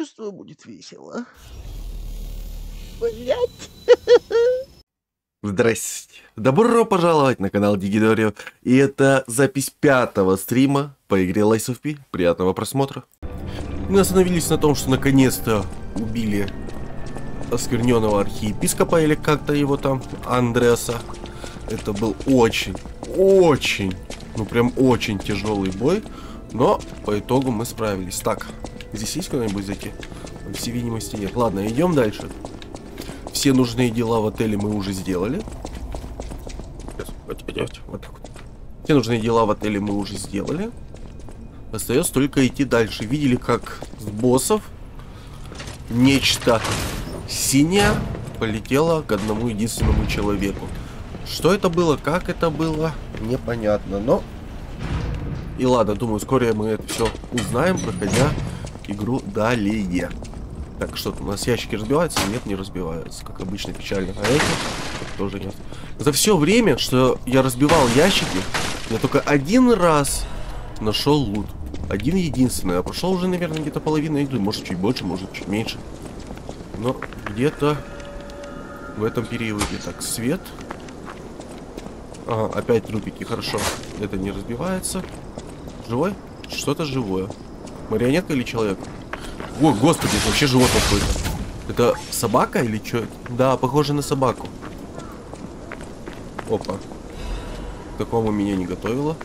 чувствую, будет весело. Блять. Здрасте. Добро пожаловать на канал Дигидорио. И это запись пятого стрима по игре Lies of P. Приятного просмотра. Мы остановились на том, что наконец-то убили оскверненного архиепископа, или как-то его там, Андреаса. Это был очень, очень, ну прям очень тяжелый бой. Но по итогу мы справились. Так, здесь есть куда-нибудь зайти? По всей видимости нет. Ладно, идем дальше. Все нужные дела в отеле мы уже сделали. Вот так вот. Все нужные дела в отеле мы уже сделали. Остается только идти дальше. Видели, как с боссов нечто синее полетело к одному единственному человеку. Что это было, как это было, непонятно. Но и ладно, думаю, скоро мы это все узнаем, проходя игру далее. Так, что у нас ящики разбиваются? Нет, не разбиваются. Как обычно, печально. А эти тоже нет. За все время, что я разбивал ящики, я только один раз нашел лут. Один единственный. Я прошел уже, наверное, где-то половина игры. Может, чуть больше, может, чуть меньше. Но где-то в этом периоде. Так, свет. Ага, опять трупики. Хорошо. Это не разбивается. Живой? Что-то живое. Марионетка или человек? О, господи, это вообще животное какое-то. Это собака или что? Да, похоже на собаку. Опа. К такому меня не готовило.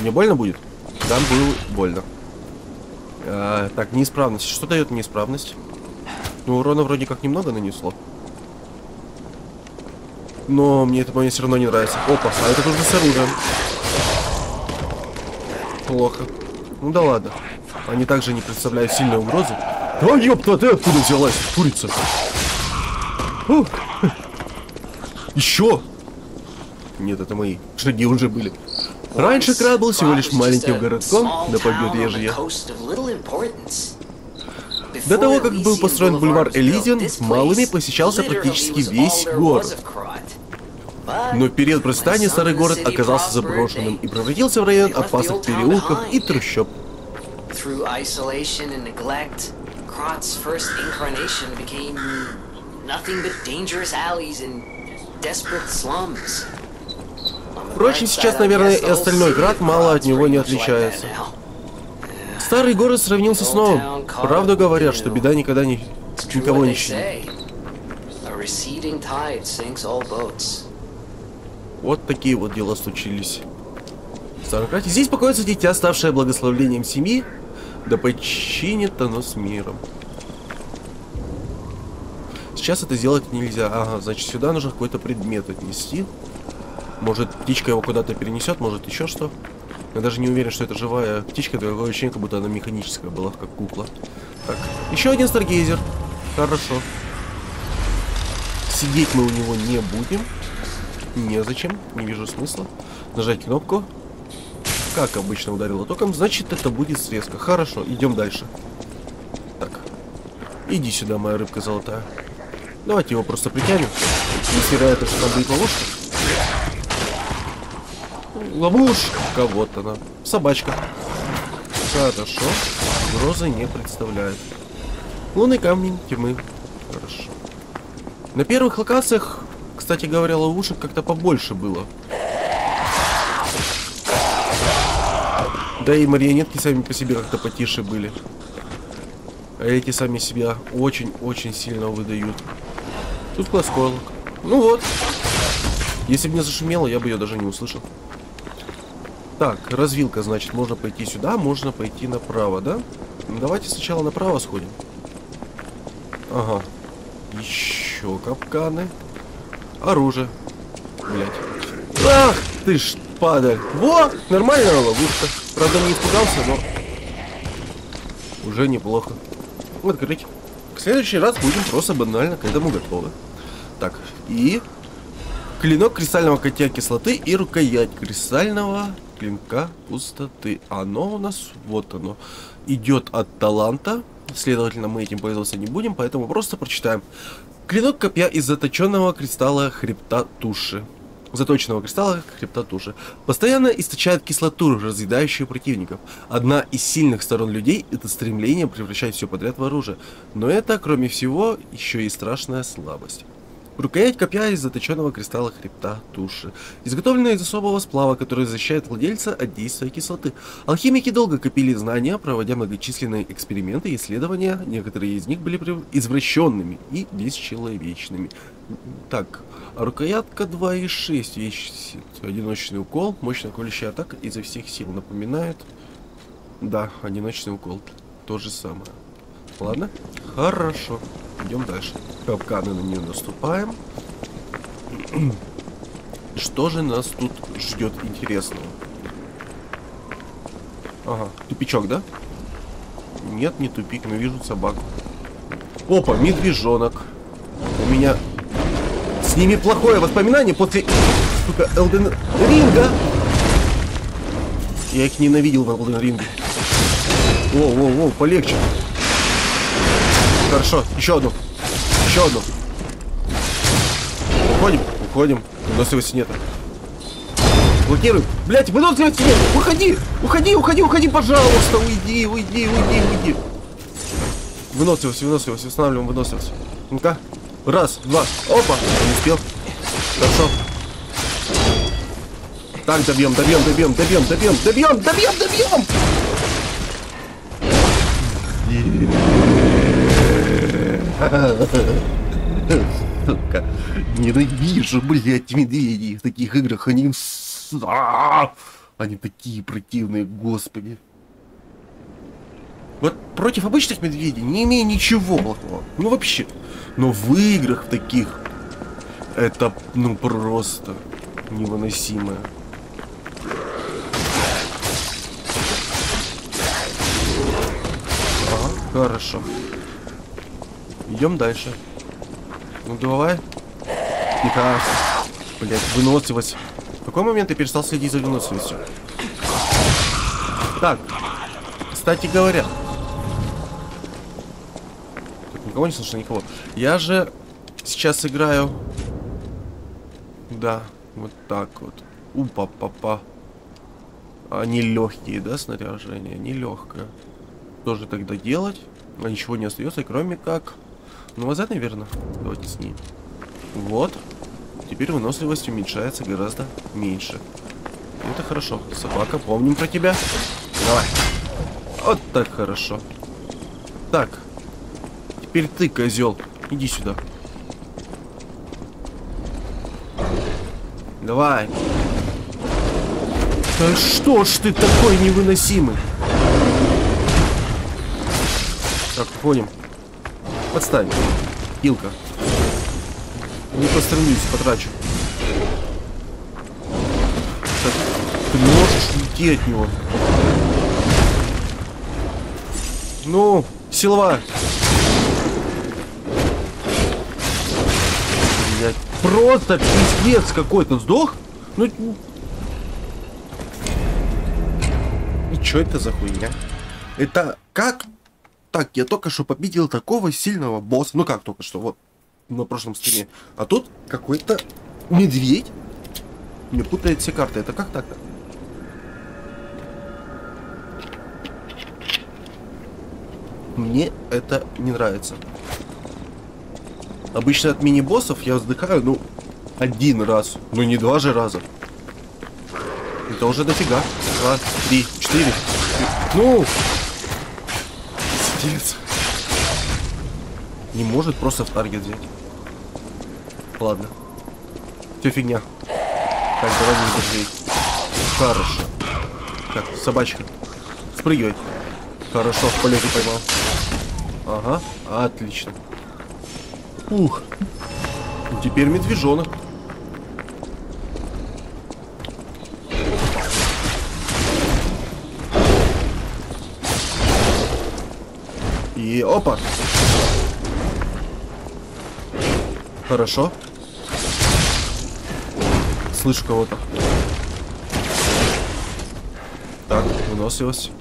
Мне больно будет? Да, было больно. А, так, неисправность. Что дает неисправность? Ну, урона вроде как немного нанесло. Но мне это мне все равно не нравится. Опа, а это тоже с оружием. Плохо. Ну да ладно. Они также не представляют сильную угрозу. Да ёпта, ты откуда взялась, курица? Ух. Еще? Нет, это мои. Шаги уже были. Раньше Крат был всего лишь маленьким городком на побережье. До того, как был построен бульвар Элизион, малыми посещался практически весь город. Но в период процветания старый город оказался заброшенным и превратился в район опасных переулков и трущоб. Впрочем, сейчас, наверное, и остальной град мало от него не отличается. Старый город сравнился с новым. Правда говорят, что беда никогда не... никого не щадит. Вот такие вот дела случились. В Здесь покоится дитя, ставшее благословлением семьи, да починит оно с миром. Сейчас это сделать нельзя. Ага, значит, сюда нужно какой-то предмет отнести. Может, птичка его куда-то перенесет, может, еще что. Я даже не уверен, что это живая птичка, такое ощущение, как будто она механическая была, как кукла. Так, еще один старгейзер. Хорошо. Сидеть мы у него не будем. Незачем, не вижу смысла. Нажать кнопку. Как обычно ударило током, значит это будет срезка. Хорошо, идем дальше. Так. Иди сюда, моя рыбка золотая. Давайте его просто притянем. Если вероятность, что там будет ловушка. Ловушка, вот она. Собачка. Хорошо. Угрозы не представляет. Лунный камень тьмы. Хорошо. На первых локациях кстати говоря, ловушек как-то побольше было. Да и марионетки сами по себе как-то потише были. А эти сами себя очень-очень сильно выдают. Тут класс Ну вот. Если бы не зашумело, я бы ее даже не услышал. Так, развилка, значит, можно пойти сюда, можно пойти направо, да? Давайте сначала направо сходим. Ага. Еще капканы. Оружие. Блять. Ах, ты ж падаль. Во, нормальная ловушка. Правда, не испугался, но... Уже неплохо. Открыть. В следующий раз будем просто банально к этому готовы. Так, и... Клинок кристального котя кислоты и рукоять кристального клинка пустоты. Оно у нас, вот оно, идет от таланта. Следовательно, мы этим пользоваться не будем, поэтому просто прочитаем. Клинок копья из заточенного кристалла хребта туши. Заточенного кристалла хребта туши. Постоянно источает кислоту, разъедающую противников. Одна из сильных сторон людей – это стремление превращать все подряд в оружие. Но это, кроме всего, еще и страшная слабость. Рукоять копья из заточенного кристалла хребта туши, изготовленная из особого сплава, который защищает владельца от действия кислоты. Алхимики долго копили знания, проводя многочисленные эксперименты и исследования, некоторые из них были извращенными и бесчеловечными. Так, рукоятка 2,6 весит одиночный укол, мощная колющая атака изо всех сил напоминает. Да, одиночный укол, то же самое. Ладно, хорошо. Идем дальше. Капканы на нее наступаем. Что же нас тут ждет интересного? Ага, тупичок, да? Нет, не тупик, но вижу собаку. Опа, медвежонок. У меня с ними плохое воспоминание после, сука, Элден Ринга. Я их ненавидел в Элден Ринге. Воу, воу, воу, полегче. Хорошо, еще одну. Еще одну. Уходим, уходим. Выносливости нет. Блокируем. Блять, выносливости нет. Уходи, уходи, уходи, уходи, пожалуйста. Уйди, уйди, уйди, уйди. Выносливость, выносливость, восстанавливаем выносливость. Ну-ка. Раз, два. Опа. Не успел. Хорошо. Так, добьем, добьем, добьем, добьем, добьем, добьем, добьем, добьем. Сука. Ненавижу, блядь, медведей в таких играх. Они... А! Они такие противные, господи. Вот против обычных медведей не имею ничего плохого. Ну вообще. Но в играх таких это, ну, просто невыносимо. Ага, хорошо. Идем дальше. Ну давай. Тихо. Блять, выносливость. В какой момент я перестал следить за выносливостью? Так. Кстати говоря. Тут никого не слышно, никого. Я же сейчас играю... Да, вот так вот. Упа-папа. Они легкие, да, снаряжение? Не легкое. Тоже тогда делать? А ничего не остается, кроме как ну, это, наверное. Давайте с ней. Вот. Теперь выносливость уменьшается гораздо меньше. Это хорошо. Собака, помним про тебя. Давай. Вот так хорошо. Так. Теперь ты, козел. Иди сюда. Давай. Да что ж ты такой невыносимый? Так, уходим. Подставь. Илка. Не пострелюсь, потрачу. Так, ты можешь уйти от него. Ну, силовая. Блять, просто пиздец какой-то сдох. Ну, и что это за хуйня? Это как так, я только что победил такого сильного босса. Ну как только что, вот, на прошлом стриме. А тут какой-то медведь. Мне путает все карты. Это как так-то? Мне это не нравится. Обычно от мини-боссов я вздыхаю, ну, один раз. Ну, не два же раза. Это уже дофига. Два, три, четыре. Ну, Пиздец. Не может просто в таргет взять. Ладно. Все фигня. Так, давай не быстрее. Хорошо. Так, собачка. Спрыгивай. Хорошо, в полете поймал. Ага, отлично. Ух. Теперь медвежонок. И опа. Хорошо. Слышу кого-то. Так, выносливость.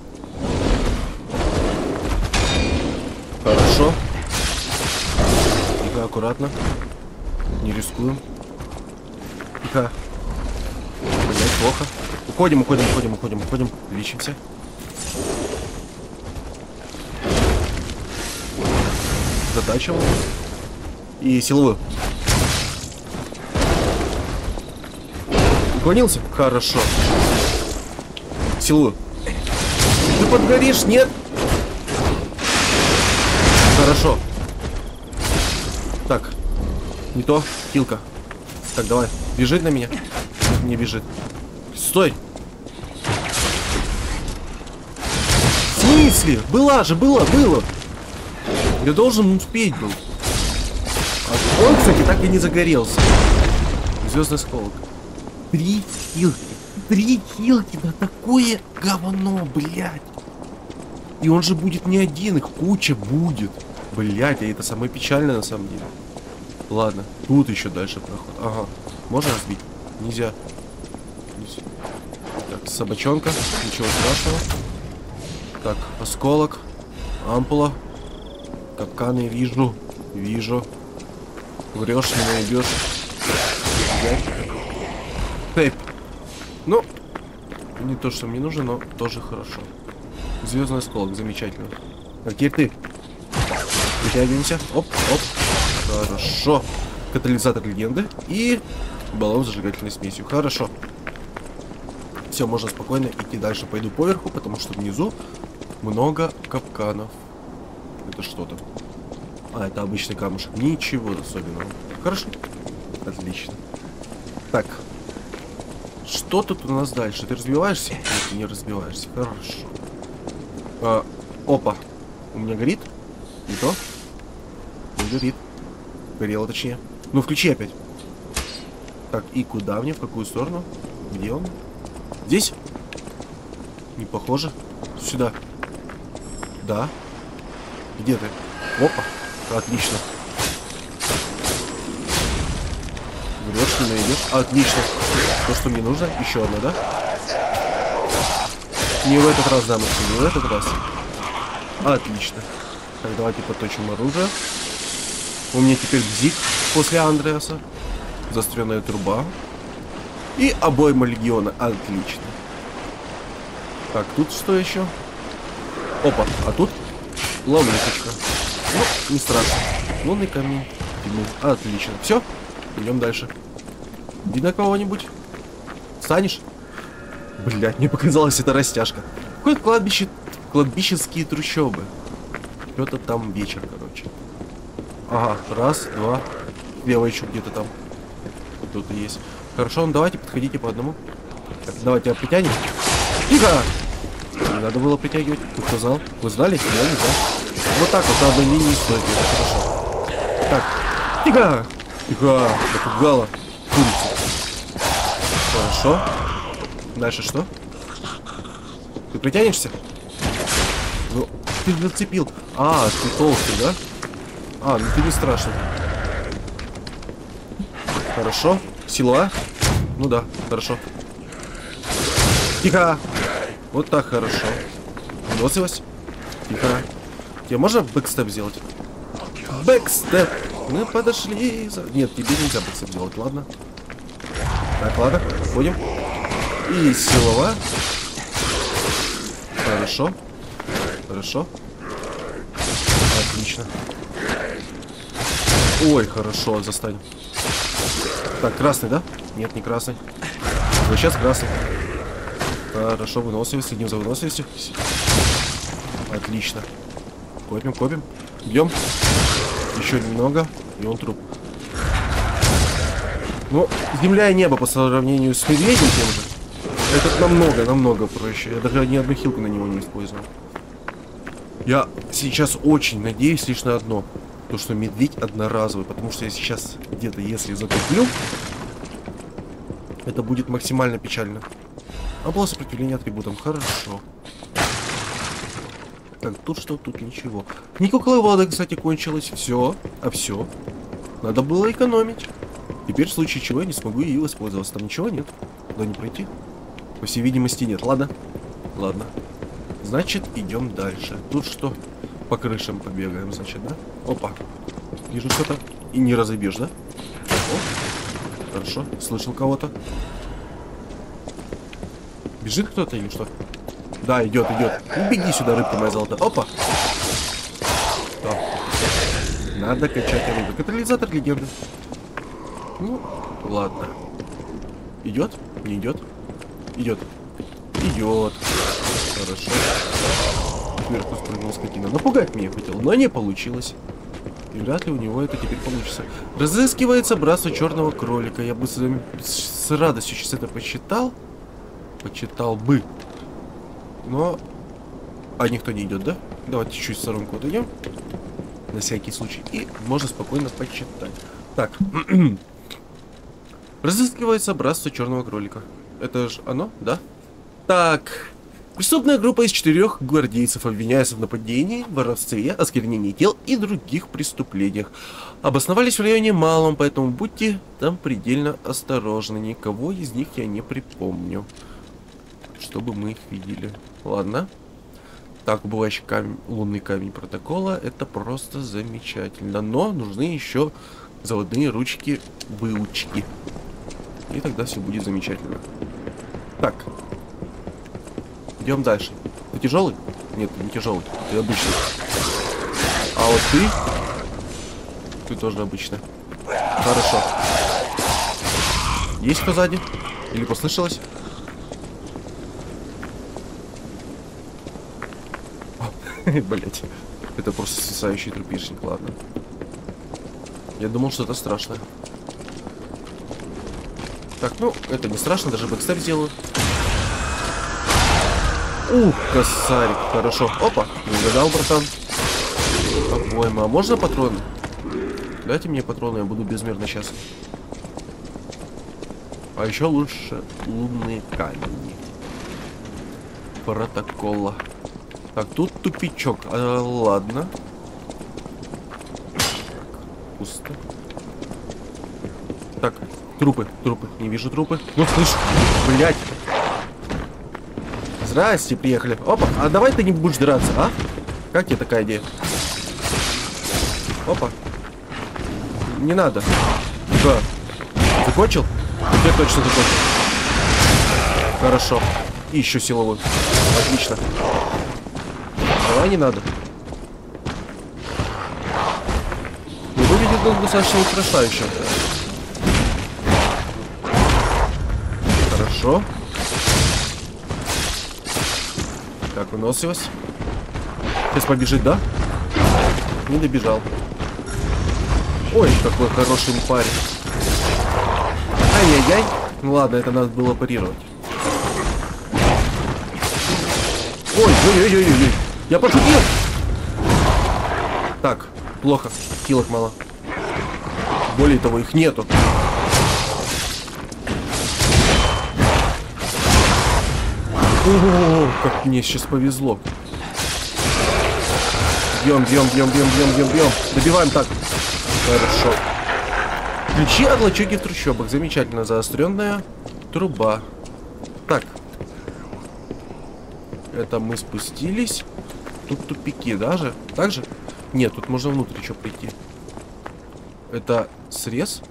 Хорошо. Тихо, аккуратно. Не рискуем. Тихо. неплохо. Уходим, уходим, уходим, уходим, уходим. Лечимся. Задача. И силовую. Уклонился? Хорошо. Силу. Ты подгоришь? Нет? Хорошо. Так. Не то. Килка. Так, давай. Бежит на меня? Не бежит. Стой. В смысле? Была же, было, было. Я должен успеть был. А он, кстати, так и не загорелся. Звездный сколок. Три хилки. Три хилки на такое говно, блядь. И он же будет не один, их куча будет. Блядь, а это самое печальное на самом деле. Ладно, тут еще дальше проход. Ага. Можно разбить? Нельзя. Так, собачонка. Ничего страшного. Так, осколок. Ампула. Капканы вижу. Вижу. Врешь, не найдешь. Тэп. Ну, не то, что мне нужно, но тоже хорошо. Звездный осколок, замечательно. А теперь ты. Вытягиваемся. Оп, оп. Хорошо. Катализатор легенды. И баллон с зажигательной смесью. Хорошо. Все, можно спокойно идти дальше. Пойду поверху, потому что внизу много капканов. Это что-то. А, это обычный камушек. Ничего особенного. Хорошо. Отлично. Так. Что тут у нас дальше? Ты разбиваешься? Нет, не разбиваешься. Хорошо. А, опа. У меня горит? Не то? Не горит. Горело точнее. Ну, включи опять. Так, и куда мне? В какую сторону? Где он? Здесь? Не похоже. Сюда. Да. Где ты? Опа. Отлично. Врешь, не найдешь. Отлично. То, что мне нужно. Еще одна, да? Не в этот раз, дамочки, не в этот раз. Отлично. Так, давайте подточим оружие. У меня теперь бзик после Андреаса. Застренная труба. И обойма легиона. Отлично. Так, тут что еще? Опа, а тут ловушечка. Ну, не страшно. Лунный камень. Ну, отлично. Все, идем дальше. На кого-нибудь. Станешь? Блять, мне показалось, это растяжка. Какое кладбище... Кладбищенские трущобы. Что-то там вечер, короче. Ага, раз, два. Лево еще где-то там. Кто-то есть. Хорошо, ну давайте подходите по одному. Так, давайте притянем. Тихо! Не надо было притягивать. Кто сказал? Вы знали? Я не знал. Вот так вот на одной линии стоит. Это хорошо. Так. Тихо! Тихо! Напугала. Курица. Хорошо. Дальше что? Ты притянешься? Ну, ты зацепил. А, ты толстый, да? А, ну ты не страшный. Хорошо. Сила? Ну да, хорошо. Тихо! Вот так хорошо. Выносливость? Тихо. Тебе можно бэкстеп сделать? Бэкстеп! Мы подошли. За... Нет, тебе нельзя бэкстеп сделать, ладно. Так, ладно, ходим. И силова. Хорошо. Хорошо. Отлично. Ой, хорошо, застань. Так, красный, да? Нет, не красный. Вот сейчас красный. Хорошо, выносливость, следим за выносливостью. Отлично. Копим, копим. Бьем. Еще немного. И он труп. Ну, земля и небо по сравнению с медведем тем же. Этот намного, намного проще. Я даже ни одну хилку на него не использовал. Я сейчас очень надеюсь лишь на одно. То, что медведь одноразовый. Потому что я сейчас где-то, если закуплю, это будет максимально печально. А было сопротивление атрибутам. Хорошо. Так, тут что? Тут ничего. Никакой вода, кстати, кончилась. Все. А все. Надо было экономить. Теперь в случае чего я не смогу ее воспользоваться. Там ничего нет. Куда не пройти? По всей видимости нет. Ладно. Ладно. Значит, идем дальше. Тут что? По крышам побегаем, значит, да? Опа. Вижу что-то. И не разобьешь, да? О. Хорошо. Слышал кого-то. Бежит кто-то или что? Да, идет, идет. Беги сюда, рыбка моя золотая. Опа. Что? Надо качать рыбу. Катализатор легенды. Ну, ладно. Идет? Не идет? Идет. Идет. Хорошо. Сверху спрыгнул скотина. Напугать меня хотел, но не получилось. И вряд ли у него это теперь получится. Разыскивается братство черного кролика. Я бы с, с радостью сейчас это посчитал. Почитал бы. Но... А никто не идет, да? Давайте чуть в сторонку отойдем. На всякий случай. И можно спокойно почитать. Так. Разыскивается братство черного кролика. Это же оно, да? Так. Преступная группа из четырех гвардейцев обвиняется в нападении, воровстве, осквернении тел и других преступлениях. Обосновались в районе Малом, поэтому будьте там предельно осторожны. Никого из них я не припомню. Чтобы мы их видели. Ладно. Так, убывающий камень, лунный камень протокола. Это просто замечательно. Но нужны еще заводные ручки выучки. И тогда все будет замечательно. Так, Идем дальше. Ты тяжелый? Нет, не тяжелый. Ты обычный. А вот ты... Ты тоже обычный. Хорошо. Есть кто сзади? Или послышалось? Блять. Это просто свисающий трупишник, ладно. Я думал, что это страшно. Так, ну, это не страшно, даже бэкстеп сделаю. Ух, косарик, хорошо. Опа, не угадал, братан. По-моему, а можно патроны? Дайте мне патроны, я буду безмерно счастлив. А еще лучше лунные камни. Протокола. Так, тут тупичок. А, ладно. Пусто. Так, трупы, трупы. Не вижу трупы. Ну, слышь, блядь. Здрасте, приехали. Опа, а давай ты не будешь драться, а? Как тебе такая идея? Опа. Не надо. Что? Закончил? Я точно закончил. Хорошо. И еще силовой. Отлично. Давай не надо. Не выглядит он достаточно устрашающе. Хорошо. Так, выносливость. Сейчас побежит, да? Не добежал. Ой, какой хороший парень. Ай-яй-яй. Ну ладно, это надо было парировать. Ой, ой-ой-ой-ой. Я пошутил. Так, плохо. Хилок мало. Более того, их нету. О, как мне сейчас повезло. Бьем, бьем, бьем, бьем, бьем, бьем, бьем. Добиваем так. Хорошо. Ключи от лачуги в трущобах. Замечательно. Заостренная труба. Так. Это мы спустились. Тут тупики даже. Так же? Нет, тут можно внутрь еще прийти. Это срез?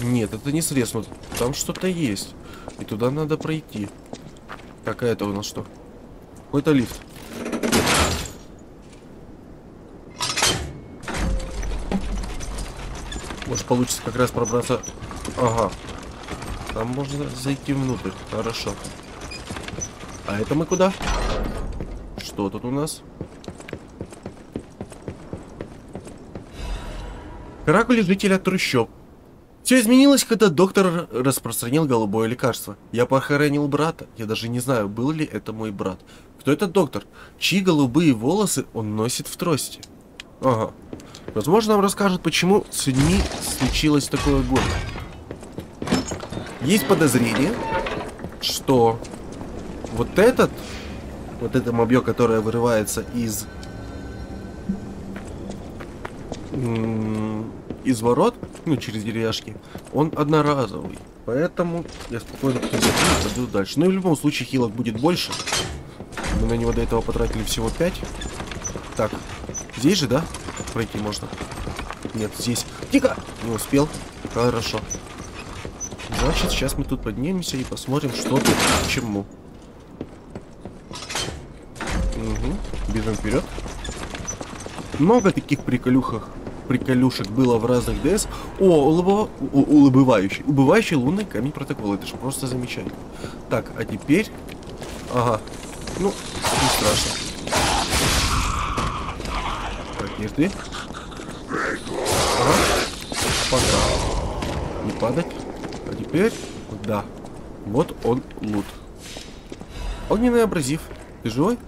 Нет, это не срез. Но там что-то есть. И туда надо пройти. Какая это у нас что? Какой-то лифт. Может получится как раз пробраться. Ага. Там можно зайти внутрь. Хорошо. А это мы куда? Что тут у нас? Каракули жителя трущоб. Все изменилось, когда доктор распространил голубое лекарство. Я похоронил брата. Я даже не знаю, был ли это мой брат. Кто этот доктор? Чьи голубые волосы он носит в трости? Ага. Возможно, нам расскажут, почему с людьми случилось такое горе. Есть подозрение, что вот этот, вот это мобье, которое вырывается из из ворот, ну, через деревяшки, он одноразовый. Поэтому я спокойно пойду дальше. Ну и в любом случае хилок будет больше. Мы на него до этого потратили всего 5. Так, здесь же, да? Пройти можно. Нет, здесь. Тихо! Не успел. Хорошо. Значит, сейчас мы тут поднимемся и посмотрим, что тут к чему. Угу. Бежим вперед. Много таких приколюхах, приколюшек было в разных ДС. О, улыбо... у, улыбывающий. Убывающий лунный камень протокола. Это же просто замечательно. Так, а теперь... Ага. Ну, не страшно. Так, есть ты. Ага. Пока. Не падать. А теперь... Да. Вот он лут. Огненный абразив. Ты живой?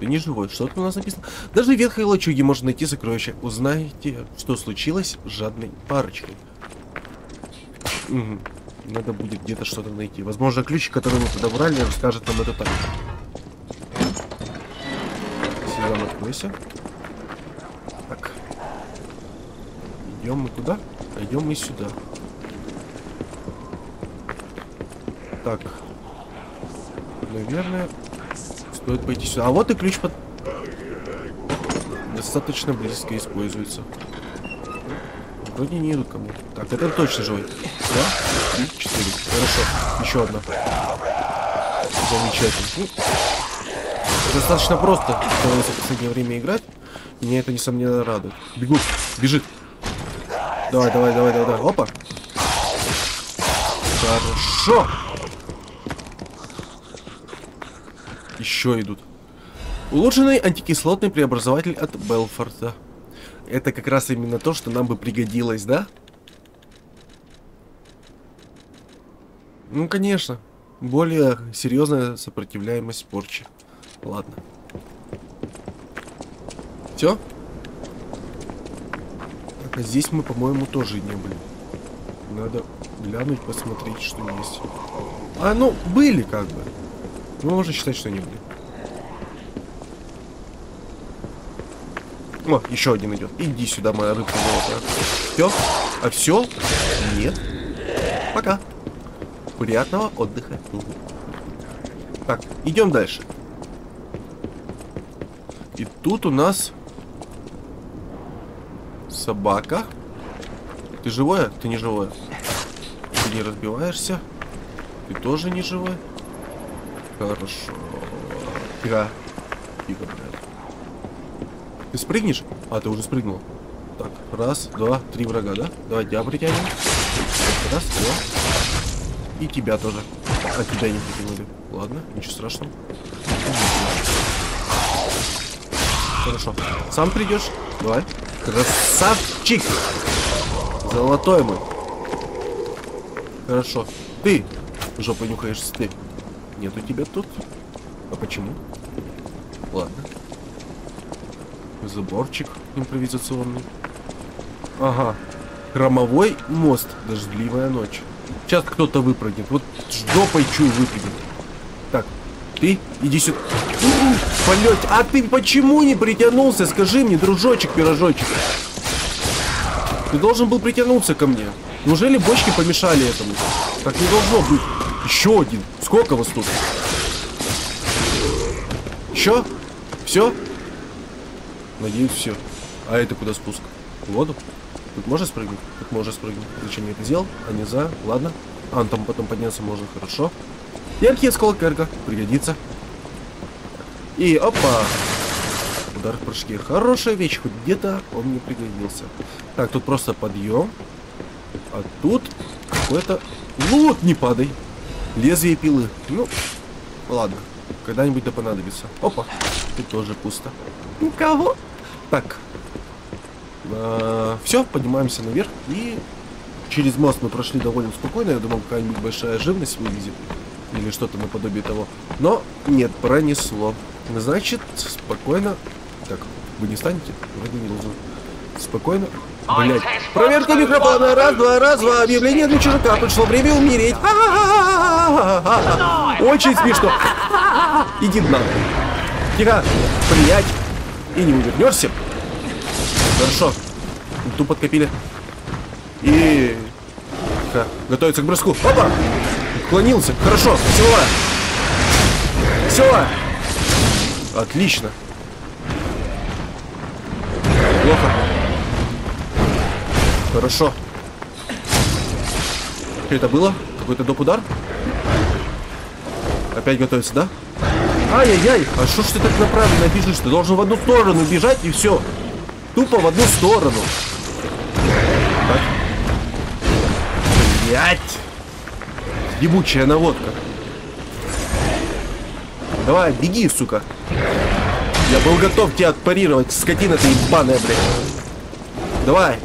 Не живой. Что тут у нас написано? Даже в ветхой лачуге можно найти сокровища. Узнаете, что случилось с жадной парочкой. Угу. Надо будет где-то что-то найти. Возможно, ключ, который мы подобрали, расскажет нам это так. Сезам, откройся. Так. Идем мы куда? Идем мы сюда. Так. Наверное, стоит пойти сюда. А вот и ключ под... Достаточно близко используется. Вроде не идут ко мне. Так, это точно живой. Да? Три, четыре. Хорошо. Еще одна. Замечательно. Достаточно просто в последнее время играть. Меня это, несомненно, радует. Бегут. Бежит. Давай, давай, давай, давай, давай. Опа. Хорошо. Еще идут. Улучшенный антикислотный преобразователь от Белфорда. Это как раз именно то, что нам бы пригодилось, да? Ну, конечно. Более серьезная сопротивляемость порчи. Ладно. Все? Так, а здесь мы, по-моему, тоже не были. Надо глянуть, посмотреть, что есть. А, ну, были как бы. Ну, можно считать, что они были. О, еще один идет. Иди сюда, моя рыбка золотая. Все? А все? Нет. Пока. Приятного отдыха. Так, идем дальше. И тут у нас собака. Ты живое? Ты не живое. Ты не разбиваешься. Ты тоже не живой. Хорошо. Тихо. Тихо, блядь. Ты спрыгнешь? А, ты уже спрыгнул. Так, раз, два, три врага, да? Давай тебя притянем. Раз, два. И тебя тоже. А тебя не притянули. Ладно, ничего страшного. Хорошо. Сам придешь? Давай. Красавчик! Золотой мы. Хорошо. Ты жопой нюхаешься, ты. Нету тебя тут. А почему? Ладно. Заборчик импровизационный. Ага. Хромовой мост. Дождливая ночь. Сейчас кто-то выпрыгнет. Вот жопой чую выпрыгнет. Так, ты иди сюда. Полет. А ты почему не притянулся? Скажи мне, дружочек, пирожочек. Ты должен был притянуться ко мне. Неужели бочки помешали этому? Так не должно быть. Еще один. Сколько вас тут? Еще? Все? Надеюсь, все. А это куда спуск? В воду? Тут можно спрыгнуть? Тут можно спрыгнуть. Зачем я это сделал? А не за. Ладно. А, там потом подняться можно. Хорошо. Яркий осколок эрго. Пригодится. И опа. Удар в прыжке. Хорошая вещь. Хоть где-то он мне пригодился. Так, тут просто подъем. А тут какой-то... Вот, не падай. Лезвие пилы. Ну, ладно. Когда-нибудь да понадобится. Опа. Тут тоже пусто. Никого. Так. А, все, поднимаемся наверх. И через мост мы прошли довольно спокойно. Я думал, какая-нибудь большая живность вылезет. Или что-то наподобие того. Но нет, пронесло. Значит, спокойно. Так, вы не станете? Вроде не должен. Спокойно. Блять. Проверка микрофона. Раз, два, раз, два. Объявление для чужака. Пришло время умереть. Очень смешно. Иди на. Тихо. Блять. И не увернешься. Хорошо. Ту подкопили. И... Тихо. Готовится к броску. Опа! Уклонился. Хорошо. Сила. Сила. Отлично. Плохо. Хорошо. Что это было? какой-то доп. удар. Опять готовится, да? Ай-яй-яй! А что ж ты так направленно бежишь? Ты должен в одну сторону бежать и все. Тупо в одну сторону. Так. Блять! Ебучая наводка. Давай, беги, сука. Я был готов тебя отпарировать, скотина ты ебаная, блядь. Давай.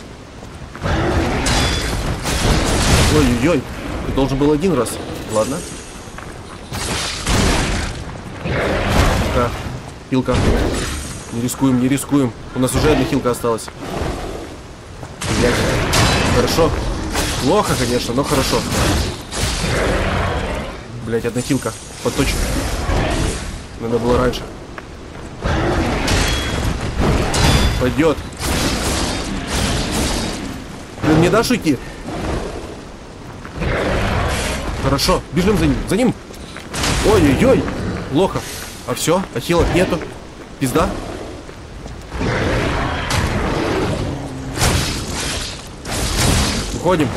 Ой-ой-ой. Ты должен был один раз. Ладно. Хилка. Хилка. Не рискуем, не рискуем. У нас уже одна хилка осталась. Блять. Хорошо. Плохо, конечно, но хорошо. Блять, одна хилка. Подточим. Надо было раньше. Пойдет. Блин, не дашь уйти? Хорошо, бежим за ним. За ним. Ой-ой-ой. Плохо. А все, ахиллов нету. Пизда. Уходим.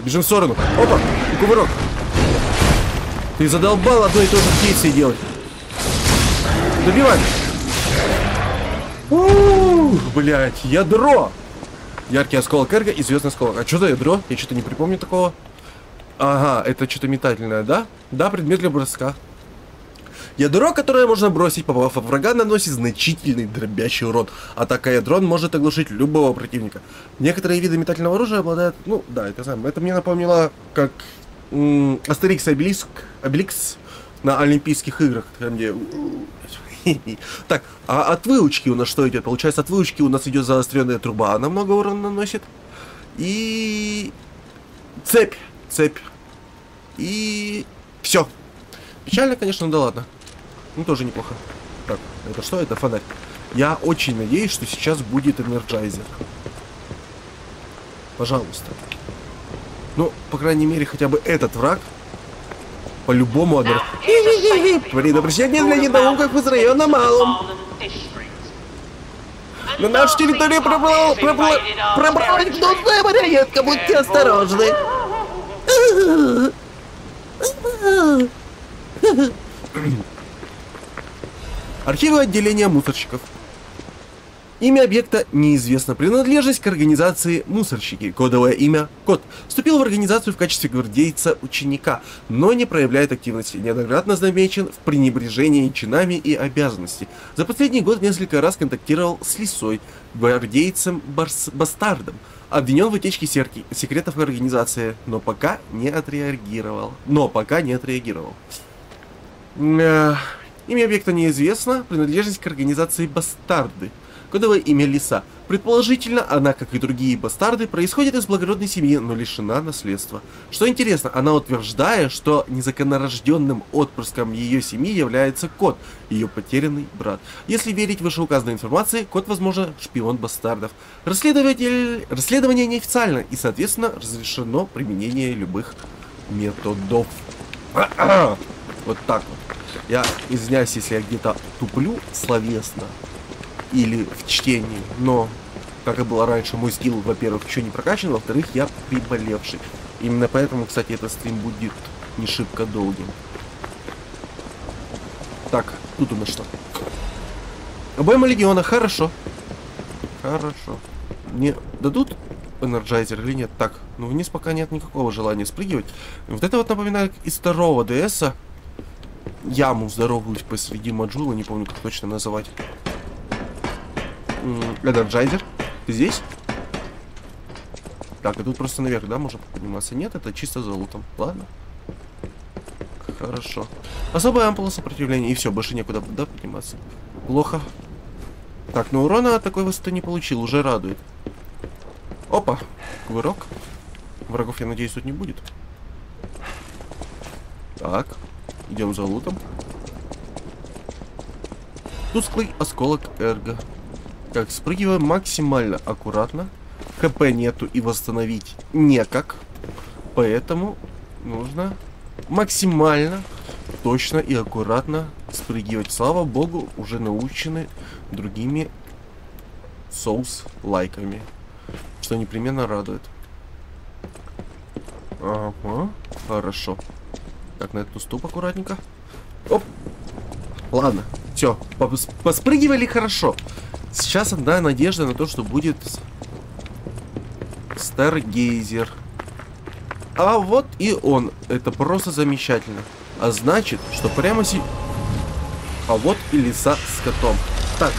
Бежим в сторону. Опа, и кувырок. Ты задолбал одно и то же действие делать. Добивай. Блять, ядро. Яркий осколок эрго и звездный осколок. А что за ядро? Я что-то не припомню такого. Ага, это что-то метательное, да? Да, предмет для броска. Ядро, которое можно бросить, попав в врага, наносит значительный дробящий урон. Атака ядрон может оглушить любого противника. Некоторые виды метательного оружия обладают... Ну, да, это самое. Это мне напомнило, как Астерикс и Обелиск, Обеликс на Олимпийских играх, там где... Так, а от выучки у нас что идет? Получается, от выучки у нас идет заостренная труба, она много урона наносит. И... Цепь. Цепь. И... Все. Печально, конечно, да ладно. Ну, тоже неплохо. Так, это что? Это фонарь. Я очень надеюсь, что сейчас будет энерджайзер. Пожалуйста. Ну, по крайней мере, хотя бы этот враг по-любому адр... Предупреждение для недоумков из района Малум. На нашу территорию пробрал... пробрал... пробралась гнусная марионетка, будьте осторожны. Архивы отделения мусорщиков. Имя объекта неизвестно. Принадлежность к организации «Мусорщики». Кодовое имя «Кот». Вступил в организацию в качестве гвардейца-ученика, но не проявляет активности. Неоднократно замечен в пренебрежении чинами и обязанностей. За последний год несколько раз контактировал с Лисой, гвардейцем-бастардом. Обвинен в утечке секретов организации, но пока не отреагировал. Но пока не отреагировал. Э, имя объекта неизвестно, принадлежность к организации «Бастарды». Кодовое имя Лиса. Предположительно, она, как и другие бастарды, происходит из благородной семьи, но лишена наследства. Что интересно, она утверждает, что незаконнорожденным отпрыском ее семьи является кот, ее потерянный брат. Если верить вышеуказанной информации, кот, возможно, шпион бастардов. Расследователь... Расследование неофициально, и, соответственно, разрешено применение любых методов. Вот так вот. Я извиняюсь, если я где-то туплю словесно или в чтении, но, как и было раньше, мой скилл, во-первых, еще не прокачан, во-вторых, я приболевший. Именно поэтому, кстати, этот стрим будет не шибко долгим. Так, тут у нас что? Обойма легиона, хорошо. Хорошо. Мне дадут энерджайзер или нет? Так, ну вниз пока нет никакого желания спрыгивать. Вот это вот напоминает из второго ДСа. Яму здоровую посреди маджула, не помню как точно называть. Энерджайзер. Здесь? Так, и тут просто наверх, да, можно подниматься? Нет, это чисто золотом. Ладно. Хорошо. Особая ампула сопротивления. И все, больше некуда, да, подниматься. Плохо. Так, но урона от такой высоты не получил, уже радует. Опа, кувырок. Врагов, я надеюсь, тут не будет. Так, идем за лутом. Тусклый осколок эрго. Так, спрыгиваем максимально аккуратно. ХП нету и восстановить некак. Поэтому нужно максимально точно и аккуратно спрыгивать. Слава богу, уже научены другими соус-лайками. Что непременно радует. Ага, хорошо. Так, на этот уступ аккуратненько. Оп. Ладно, все, поспрыгивали хорошо. Сейчас одна надежда на то, что будет Старгейзер. А вот и он. Это просто замечательно. А значит, что прямо си... А вот и леса с котом. Так,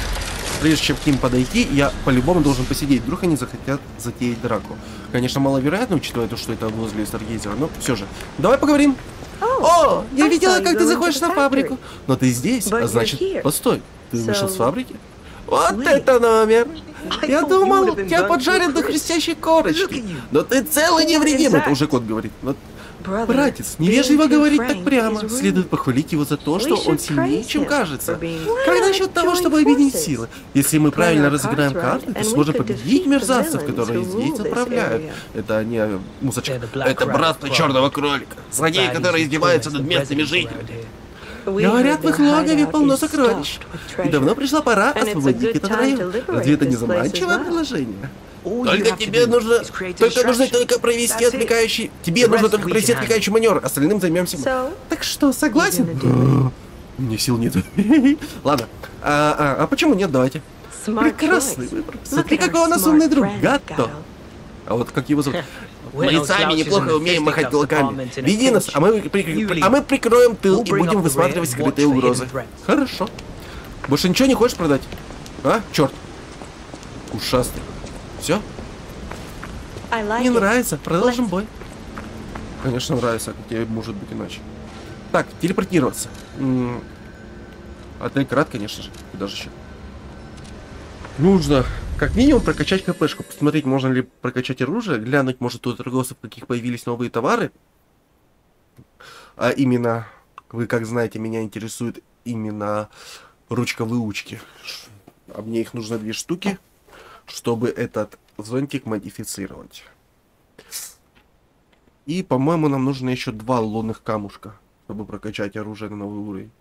прежде чем к ним подойти, я по-любому должен посидеть. Вдруг они захотят затеять драку. Конечно, маловероятно, учитывая то, что это возле Старгейзера, но все же. Давай поговорим. О, я видела, как ты заходишь на фабрику. Но ты здесь, а значит... Постой, ты вышел с фабрики? Вот это номер! Я думал, тебя поджарят до хрустящей корочки. Но ты целый невредим, это уже кот говорит. Но Братец, невежливо говорить так прямо. Следует похвалить его за то, что он сильнее, чем кажется. Как насчет того, чтобы объединить силы? Если мы правильно разыграем карты, то сможем победить мерзавцев, которые здесь управляют. Это не мусочка. Это братство черного кролика. Злодеи, которые издеваются над местными жителями. Говорят, в их логове полно сокровищ. И давно пришла пора освободить этот район. Разве это не заманчивое предложение? Только тебе нужно... Только нужно только провести отвлекающий... Тебе нужно только провести отвлекающий маневр. Остальным займемся Так что, согласен? Мне сил нет. Ладно. А, а, а почему нет? Давайте. Прекрасный выбор. Смотри, какой у нас умный друг. Гатто. А вот как его зовут? Мы сами неплохо умеем махать кулаками. Веди нас, а мы, а мы прикроем тыл и будем высматривать скрытые угрозы. Хорошо. Больше ничего не хочешь продать? А? Черт. Ушастый. Все? Не нравится. Продолжим бой. Конечно, нравится. Как тебе может быть иначе? Так, телепортироваться. Отель Крат, конечно же. Куда же еще? Нужно как минимум прокачать КПшку. Посмотреть, можно ли прокачать оружие. Глянуть, может, у торговцев каких появились новые товары. А именно, вы как знаете, меня интересует именно ручка выучки. А мне их нужно две штуки чтобы этот зонтик модифицировать. И, по-моему, нам нужно еще два лунных камушка, чтобы прокачать оружие на новый уровень.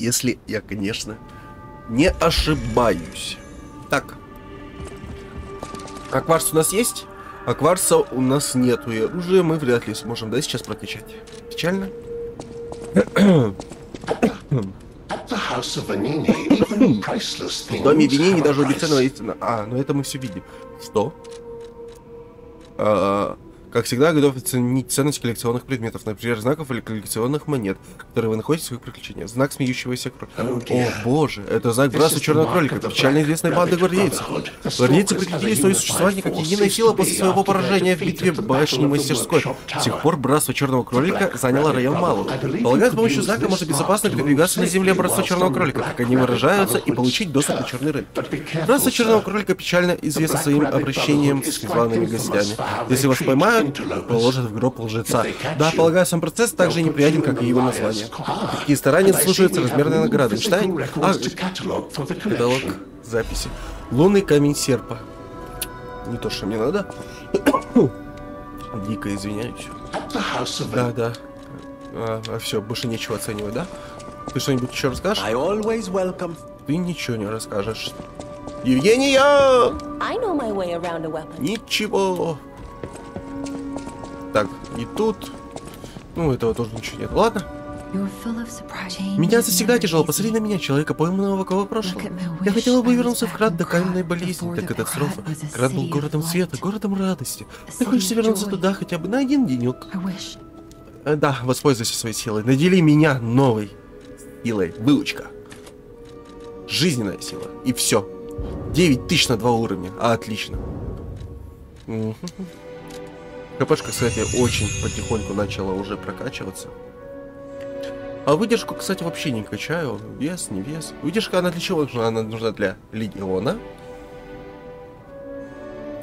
Если я, конечно, не ошибаюсь. Так. А кварц у нас есть? А кварца у нас нету. И оружие мы вряд ли сможем, да, сейчас прокачать. Печально? В доме Винини даже обесценного истина. А, ну это мы все видим. Что? А, как всегда, готов оценить ценность коллекционных предметов, например, знаков или коллекционных монет, которые вы находите в своих приключениях. Знак смеющегося кролика. О, боже, это знак братства черного кролика, печально известной банды гвардейцев. Гвардейцы прекратили свое существование как единая сила после своего поражения в битве башни мастерской. С тех пор братство черного кролика заняло район Малу. Полагаю, с помощью знака можно безопасно передвигаться на земле братства черного кролика, как они выражаются, и получить доступ на черный рынок. Братство черного кролика печально известно своим обращением с главными гостями. Если вас поймают, положит в гроб лжеца. Да, полагаю, сам процесс так же неприятен, как и его название. Такие старания слушаются размерной награды. Читай. А, каталог записи. Лунный камень серпа. Не то, что мне надо. Дико извиняюсь. Да, да. А, а все, больше нечего оценивать, да? Ты что-нибудь еще расскажешь? Ты ничего не расскажешь. Евгения! Ничего. Так, и тут... Ну, этого тоже ничего нет. Ладно. Меня всегда тяжело. Посмотри на меня, человека, пойманного кого прошлого. Я хотела бы вернуться в Крат до каменной болезни, до катастрофы. Крат был городом света, городом радости. Ты хочешь вернуться туда хотя бы на один денек? Э, да, воспользуйся своей силой. Надели меня новой силой. Выучка. Жизненная сила. И все. 9 тысяч на два уровня. А, отлично. КПшка, кстати, очень потихоньку начала уже прокачиваться. А выдержку, кстати, вообще не качаю. Вес, не вес. Выдержка, она для чего нужна? Она нужна для легиона.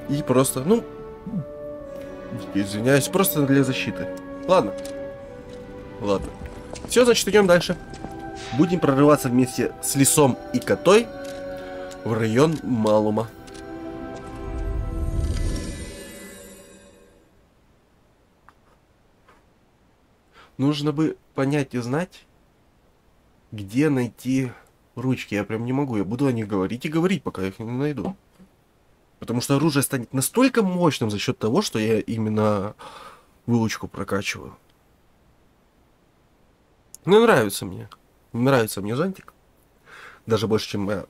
И просто, ну... Извиняюсь, просто для защиты. Ладно. Ладно. Все, значит, идем дальше. Будем прорываться вместе с лесом и котой в район Малума. Нужно бы понять и знать, где найти ручки, я прям не могу. Я буду о них говорить и говорить, пока я их не найду. Потому что оружие станет настолько мощным за счет того, что я именно вылучку прокачиваю. Ну, нравится мне. Нравится мне зонтик. Даже больше, чем мое,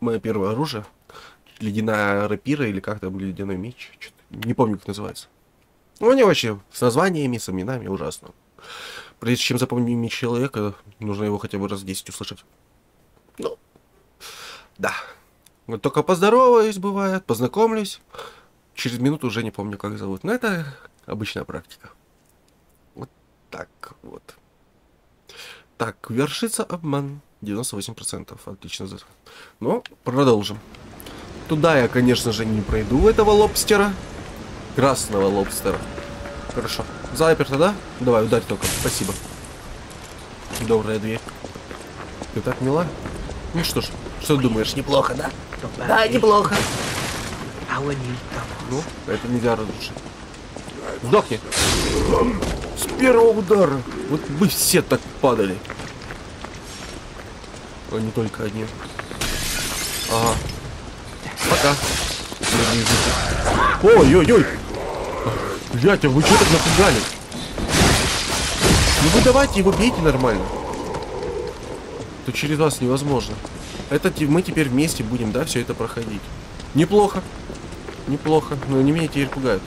мое первое оружие. Ледяная рапира или как там, ледяной меч. Не помню, как называется. Ну, они вообще с названиями, с именами ужасно. Прежде чем запомнить имя человека, нужно его хотя бы раз 10 услышать. Ну, да. Вот только поздороваюсь, бывает, познакомлюсь. Через минуту уже не помню, как зовут. Но это обычная практика. Вот так вот. Так, вершится обман. 98%. Отлично. Ну, продолжим. Туда я, конечно же, не пройду этого лобстера. Красного лобстера. Хорошо. Заперто, да? Давай, ударь только. Спасибо. Добрая дверь. Ты так мила? Ну что ж, что думаешь, неплохо, да? Да, неплохо. Ну, это нельзя разрушить. Сдохни. С первого удара. Вот бы все так падали. А не только одни. Ага. Пока. Ой-ой-ой. Блять, а вы что так напугали? Ну вы давайте его бейте нормально. То через вас невозможно. Это мы теперь вместе будем, да, все это проходить. Неплохо. Неплохо. Но они меня теперь пугают.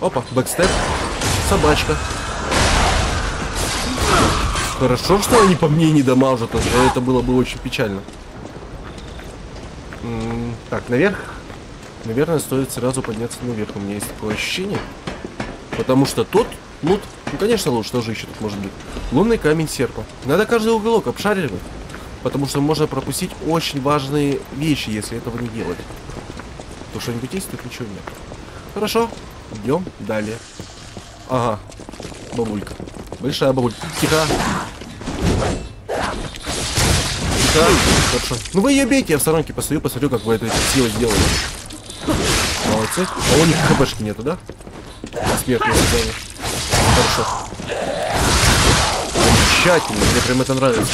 Опа, бэкстеп. Собачка. Хорошо, что они по мне не дамажат. Это было бы очень печально. Так, наверх. Наверное, стоит сразу подняться наверх. У меня есть такое ощущение. Потому что тут лут... Ну, конечно, лут. Что же еще тут может быть? Лунный камень серпа. Надо каждый уголок обшаривать. Потому что можно пропустить очень важные вещи, если этого не делать. То что-нибудь есть, тут ничего нет. Хорошо. Идем далее. Ага. Бабулька. Большая бабулька. Тихо. Тихо. Хорошо. Ну вы ее бейте, я в сторонке постою, посмотрю, как вы это силой сделали. Молодцы. А у них хпшки нету, да? Смертное задание. Хорошо. Замечательно, мне прям это нравится.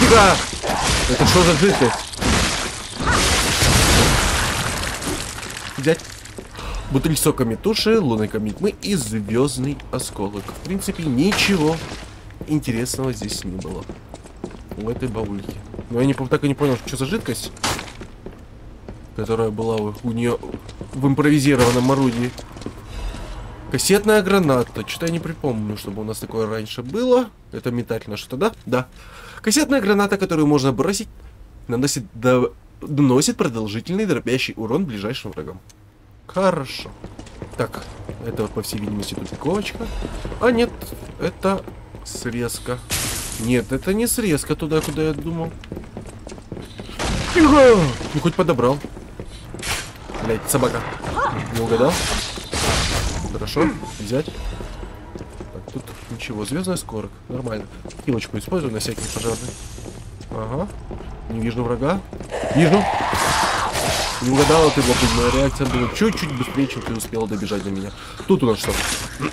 Тихо! Это что за жидкость? Взять. Бутыль сока метуши, лунный комитмы и звездный осколок. В принципе, ничего интересного здесь не было. У этой бабульки. Но я не, так и не понял, что за жидкость которая была у нее в импровизированном орудии. Кассетная граната. Что-то я не припомню, чтобы у нас такое раньше было. Это метательное что-то, да? Да. Кассетная граната, которую можно бросить, наносит, до... наносит продолжительный дробящий урон ближайшим врагам. Хорошо. Так, это, по всей видимости, тупиковочка. А нет, это срезка. Нет, это не срезка туда, куда я думал. Тихо! Ну, хоть подобрал. Блять, собака. Не угадал? Хорошо, взять. Так, тут ничего. Звездный скорок. Нормально. Хилочку использую на всякий пожарный. Ага. Не вижу врага. Вижу. Не угадала ты, Бобби, моя реакция была чуть-чуть быстрее, чем ты успела добежать до меня. Тут у нас что?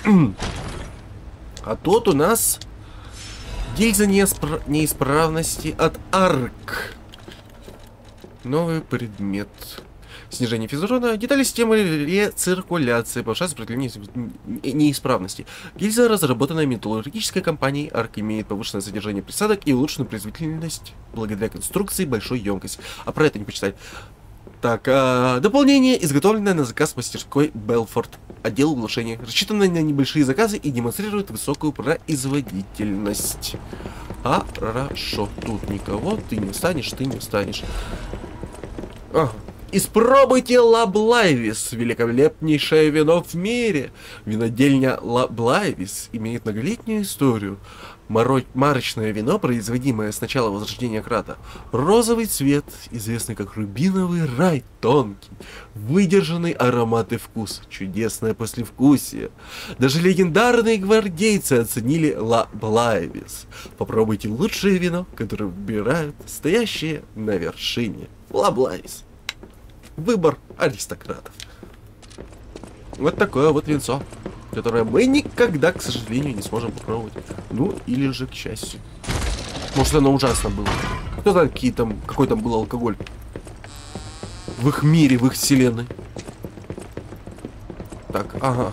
а тут у нас гильза неиспра... неисправности от арк. Новый предмет. Снижение физурона, детали системы рециркуляции, повышает сопротивление неисправности. Гильза, разработанная металлургической компанией ARC, имеет повышенное содержание присадок и улучшенную производительность благодаря конструкции большой емкости. А про это не почитать. Так, а, дополнение, изготовленное на заказ мастерской Белфорд. Отдел улучшения. Рассчитано на небольшие заказы и демонстрирует высокую производительность. Хорошо, тут никого, ты не встанешь, ты не встанешь. Ага. Испробуйте Лаблайвис, великолепнейшее вино в мире. Винодельня Лаблайвис имеет многолетнюю историю. Марочное вино, производимое с начала возрождения Крата. Розовый цвет, известный как рубиновый рай, тонкий, выдержанный аромат и вкус, чудесное послевкусие. Даже легендарные гвардейцы оценили Ла Блайвис. Попробуйте лучшее вино, которое выбирают стоящие на вершине. Ла Блайвис выбор аристократов. Вот такое вот венцо. которое мы никогда, к сожалению, не сможем попробовать. Ну, или же к счастью. Может, оно ужасно было. Кто знает, какие там, какой там был алкоголь. В их мире, в их вселенной. Так, ага.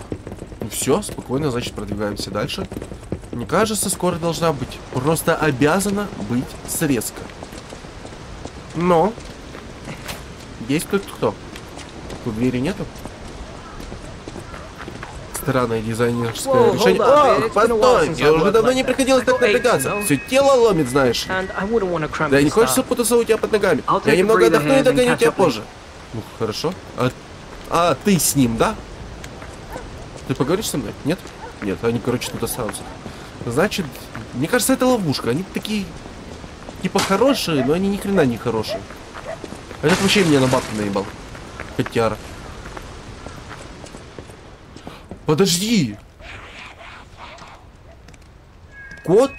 Ну все, спокойно, значит, продвигаемся дальше. Мне кажется, скоро должна быть. Просто обязана быть срезка. Но. Есть тут кто? Тут двери нету? Странное дизайнерское Whoa, решение. О, постой, мне уже давно не приходилось так напрягаться. know? Все тело ломит, знаешь. Да не хочется путаться у тебя под ногами. Я немного отдохну и догоню тебя позже. Ну, хорошо. А, а, ты с ним, да? Ты поговоришь со мной? Нет? Нет, они, короче, тут останутся. Значит, мне кажется, это ловушка. Они такие, типа, хорошие, но они ни хрена не хорошие. Этот вообще меня на бабки наебал. Котяра. Подожди. Кот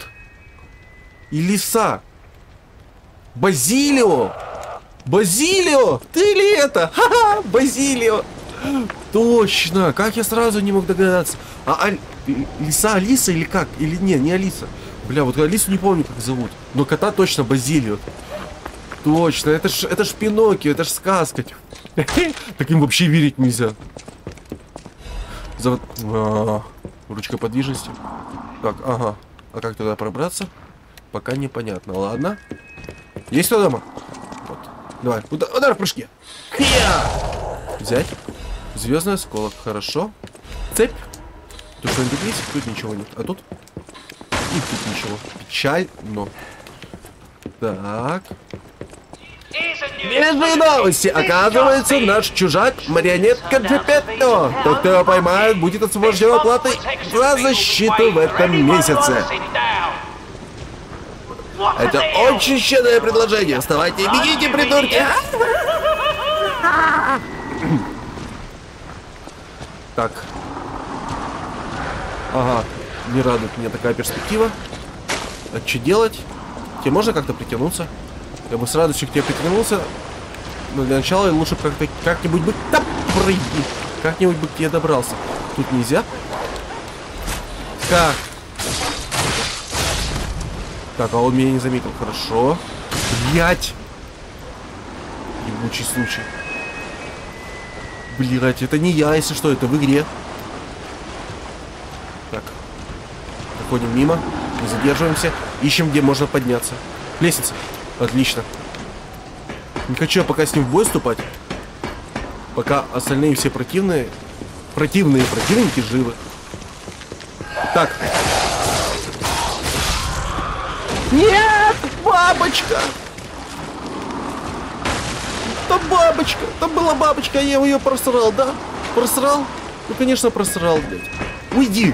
и лиса. Базилио! Базилио! Ты ли это? Ха-ха! Базилио! Точно! Как я сразу не мог догадаться? А Л- лиса Алиса или как? Или не, не Алиса. Бля, вот Алису не помню, как зовут. Но кота точно Базилио. Точно, это ж, это ж Пиноккио, это ж сказка. Таким вообще верить нельзя. Зав- А, Ручка подвижности. Так, ага. А как туда пробраться? Пока непонятно. Ладно. Есть кто дома? Вот. Давай, удар, удар в прыжке. Хя! Взять. Звездный осколок. Хорошо. Цепь. Тут что-нибудь есть? Тут ничего нет. А тут? И тут ничего. Печаль, но. Так. Свежие новости! Оказывается, наш чужак марионетка Джепетто. Тот, кто его поймает, будет освобожден от платы за защиту в этом месяце. Это очень щедрое предложение. Вставайте и бегите, придурки! Так. Ага, не радует меня такая перспектива. А что делать? Тебе можно как-то притянуться? Я бы с радостью к тебе притянулся. Но для начала лучше как-то как-нибудь бы... Да прыгни! Как-нибудь бы к тебе добрался. Тут нельзя. Как? Так, а он меня не заметил. Хорошо. Блять! Ебучий случай. Блять, это не я, если что, это в игре. Так. Проходим мимо. Не задерживаемся. Ищем, где можно подняться. Лестница. Отлично. Не хочу я пока с ним в бой вступать. Пока остальные все противные. Противные противники живы. Так. Нет! Бабочка! Там бабочка! Там была бабочка, я ее просрал, да? Просрал? Ну, конечно, просрал, блядь. Уйди!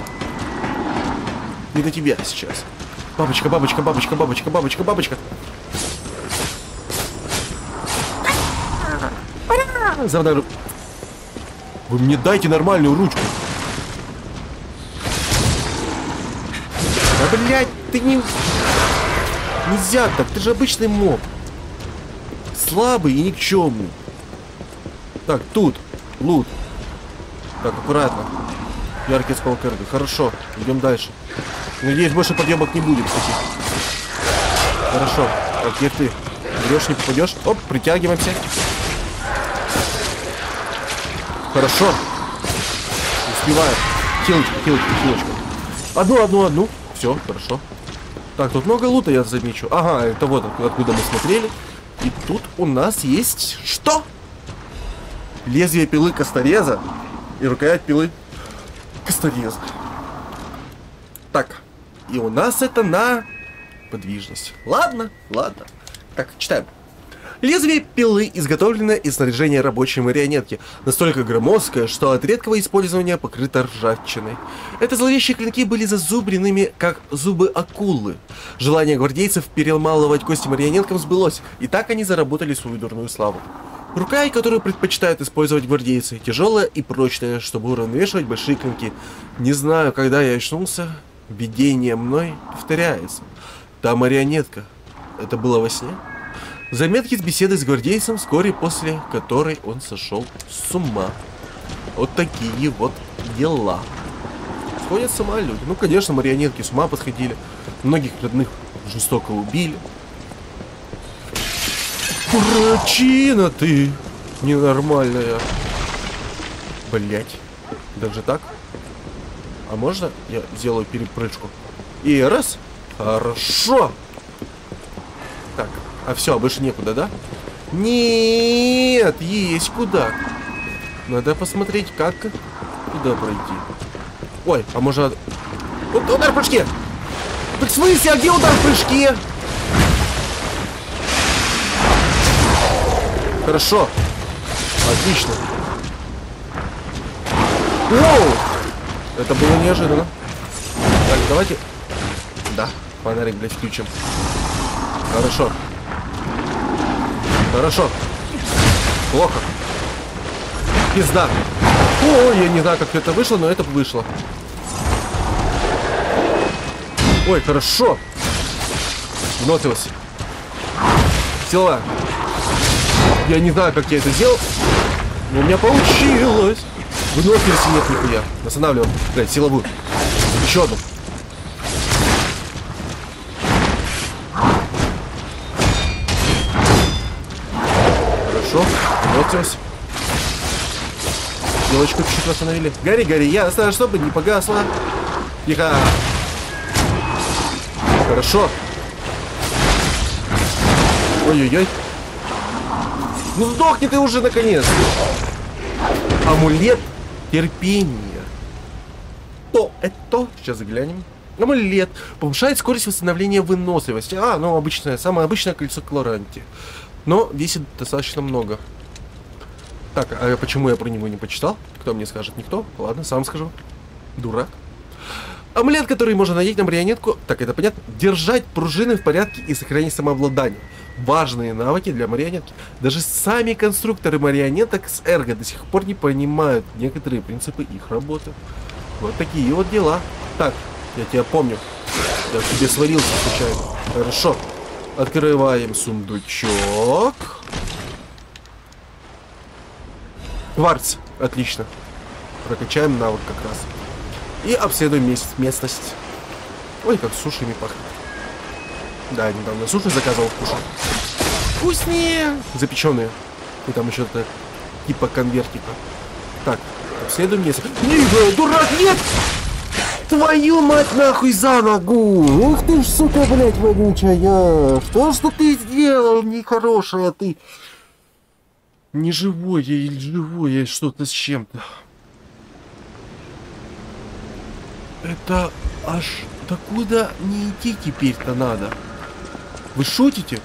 Не до тебя сейчас. Бабочка, бабочка, бабочка, бабочка, бабочка, бабочка. За мной ру- Вы мне дайте нормальную ручку. Да, блядь, ты не... Нельзя так, ты же обычный моб. Слабый и никчемный. Так, тут. Лут. Так, аккуратно. Яркий осколок эрго. Хорошо, идем дальше. Надеюсь, больше подъемок не будет, кстати. Хорошо. Так, где ты? Берешь, не попадешь. Оп, притягиваемся. Хорошо. Успеваю. Хилочка, хилочка, хилочка. Одну, одну, одну. Все, хорошо. Так, тут много лута, я замечу. Ага, это вот откуда мы смотрели. И тут у нас есть... Что? Лезвие пилы костореза и рукоять пилы костореза. Так, и у нас это на подвижность. Ладно, ладно. Так, читаем. Лезвие пилы изготовлено из снаряжения рабочей марионетки, настолько громоздкое, что от редкого использования покрыто ржавчиной. Это зловещие клинки были зазубренными, как зубы акулы. Желание гвардейцев перемалывать кости марионеткам сбылось, и так они заработали свою дурную славу. Рука, которую предпочитают использовать гвардейцы, тяжелая и прочная, чтобы уравновешивать большие клинки. Не знаю, когда я очнулся, видение мной повторяется. Та марионетка. Это было во сне? Заметки с беседы с гвардейцем, вскоре после которой он сошел с ума. Вот такие вот дела. сходят с ума люди. Ну, конечно, марионетки с ума посходили. Многих родных жестоко убили. Причина ты ненормальная. Блять. Даже так? А можно я сделаю перепрыжку? И раз. Хорошо. Так, а все, больше некуда, да? Нет, есть куда. Надо посмотреть, как куда пройти. Ой, а может... Вот удар в прыжке! Так смысле, а где удар в прыжке? Хорошо. Отлично. Воу! Это было неожиданно. Так, давайте... Да, фонарик, блядь, включим. Хорошо. Хорошо. Плохо. Пизда. Ой, я не знаю, как это вышло, но это вышло. Ой, хорошо. Нотилось. Сила. Я не знаю, как я это сделал, но у меня получилось. В Нотилисе нет нихуя. Останавливаем. Блять, силовую. Еще одну. Нотилось. Елочку чуть-чуть восстановили. Гори, гори, ясно, чтобы не погасло. Тихо. Хорошо. Ой-ой-ой. Ну сдохни ты уже наконец. Амулет терпения. Что это? Сейчас заглянем. Амулет. Повышает скорость восстановления выносливости. А, ну обычное, самое обычное кольцо Клоранти. Но весит достаточно много. Так, а почему я про него не почитал? Кто мне скажет? Никто? Ладно, сам скажу. Дурак. Амулет, который можно надеть на марионетку, так это понятно, держать пружины в порядке и сохранить самообладание. Важные навыки для марионетки. Даже сами конструкторы марионеток с Эрго до сих пор не понимают некоторые принципы их работы. Вот такие вот дела. Так, я тебя помню. Я тебе сварился случайно. Хорошо. Открываем сундучок. Кварц. Отлично. Прокачаем навык как раз. И обследуем мест местность. Ой, как сушами пахнет. Да, недавно суши заказывал кушать. Вкуснее! Запеченные. И там еще то типа конвертика. Так, обследуем место. Не, дурак, нет! Твою мать нахуй за ногу! Ух ты ж, сука, блядь, вонючая! Что ж ты сделал, нехорошая ты? Не живое или живое что-то с чем-то. Это аж докуда не идти теперь-то надо? Вы шутите?